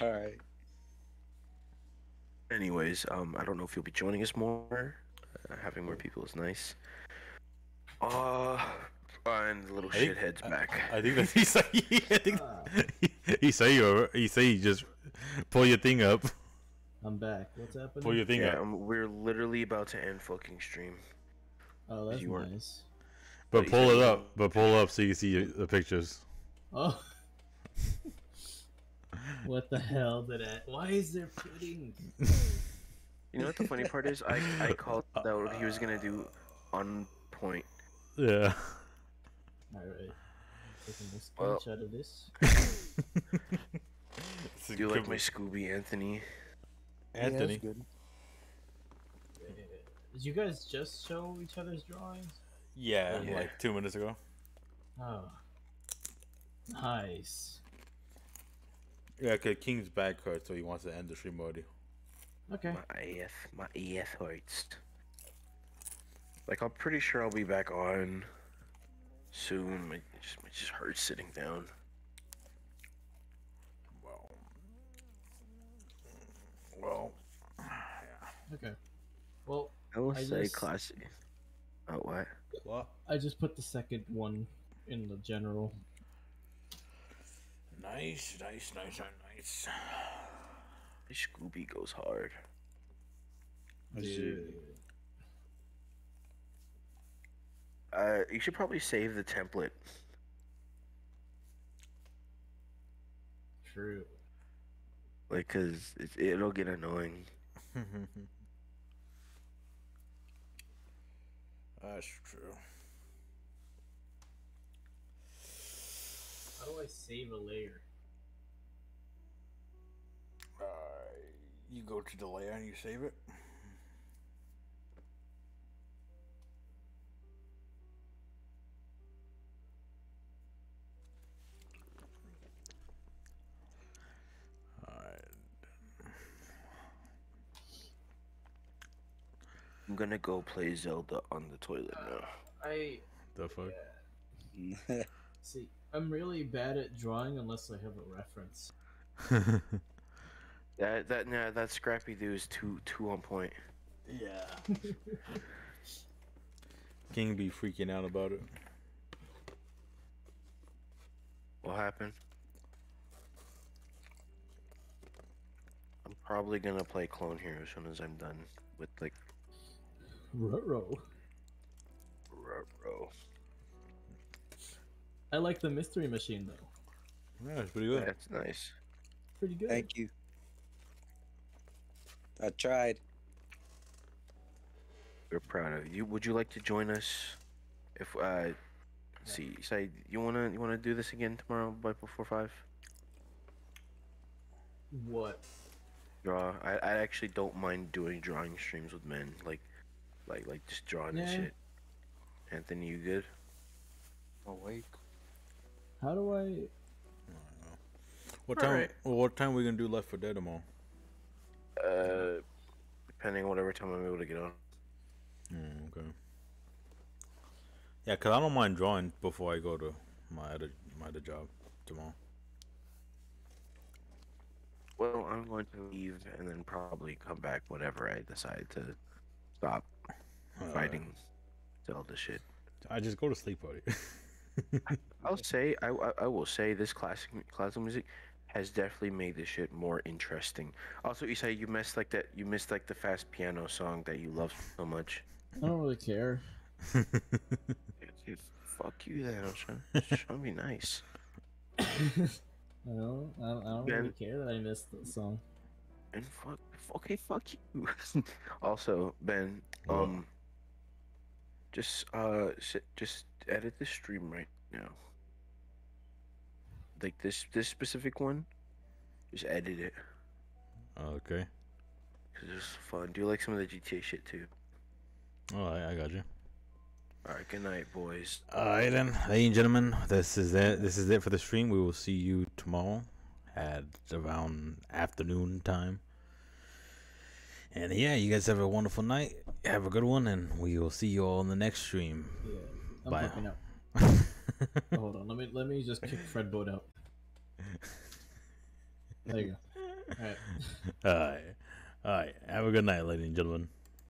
All right. Anyways, um, I don't know if you'll be joining us more. Uh, having more people is nice. Uh, and the little I think- shithead's back. I think that he say I think Ah, he say you he say you just pull your thing up. I'm back. What's happening? Pull your thing yeah, up. um, we're literally about to end fucking stream. oh, that's you weren't- nice. But But pull it up. But pull up so you can see the pictures. Oh. What the hell did I? Why is there pudding? You know what the funny part is? I I called that what he was gonna do on point. Yeah. All right. Taking a Well- screenshot of this. Do you like my Scooby Anthony? Anthony? good. Uh, Did you guys just show each other's drawings? Yeah, Yeah. like two minutes ago. Oh. Nice. Yeah, cause King's back hurts, so he wants to end the stream already. Okay. My AF, my AF hurts. Like I'm pretty sure I'll be back on soon. It just, it just hurts sitting down. Well. Well. Okay. Well, I will I say just- classic. Oh what? What? I just put the second one in the general. Nice, nice, nice, nice. This Scooby goes hard. Dude. Uh, you should probably save the template. True. Like, cause it, it'll get annoying. That's true. How do I save a layer? Uh, you go to the layer and you save it. I'm gonna go play Zelda on the toilet now. I. The fuck? Yeah. See, I'm really bad at drawing unless I have a reference. That that nah, that Scrappy Doo is too too on point. Yeah. King be freaking out about it. What happened? I'm probably gonna play Clone Hero as soon as I'm done with like Ruh-roh. Ruh-roh. I like the mystery machine though. Yeah, it's pretty good. That's nice. Pretty good. Thank you. I tried. We're proud of you. Would you like to join us? If uh, let's see, say you wanna you wanna do this again tomorrow, by before five? What? Draw. I I actually don't mind doing drawing streams with men, like, like like just drawing and shit. Anthony, you good? Awake. How do I? What time? Alright. well, what time are we gonna do Left 4 Dead tomorrow? Uh, depending on whatever time I'm able to get on. Mm, okay. Yeah, cause I don't mind drawing before I go to my other my other job tomorrow. Well, I'm going to leave and then probably come back whenever I decide to stop Alright. fighting Zelda shit. I just go to sleep already. I'll say I, I I will say this classic mu- classical music has definitely made this shit more interesting. Also, you Isai, you missed like that. You missed like the fast piano song that you love so much. I don't really care. Dude, fuck you, then. I'm trying, just trying to be nice. I don't. I don't, I don't really Ben- care that I missed the song. And fuck, okay, fuck you. also, Ben, What? um, just uh, just edit the stream right now. Like this, this specific one, just edit it okay. because it's fun. Do you like some of the GTA shit too? Oh, all right, I got you. All right, good night, boys. All right then, ladies and gentlemen, this is it. This is it for the stream. We will see you tomorrow at around afternoon time. And yeah, you guys have a wonderful night. Have a good one, and we will see you all in the next stream. Yeah. I'm Bye. fucking. Oh, hold on. Let me let me just kick FredBoat out. There you go. All right. all right, all right. Have a good night, ladies and gentlemen.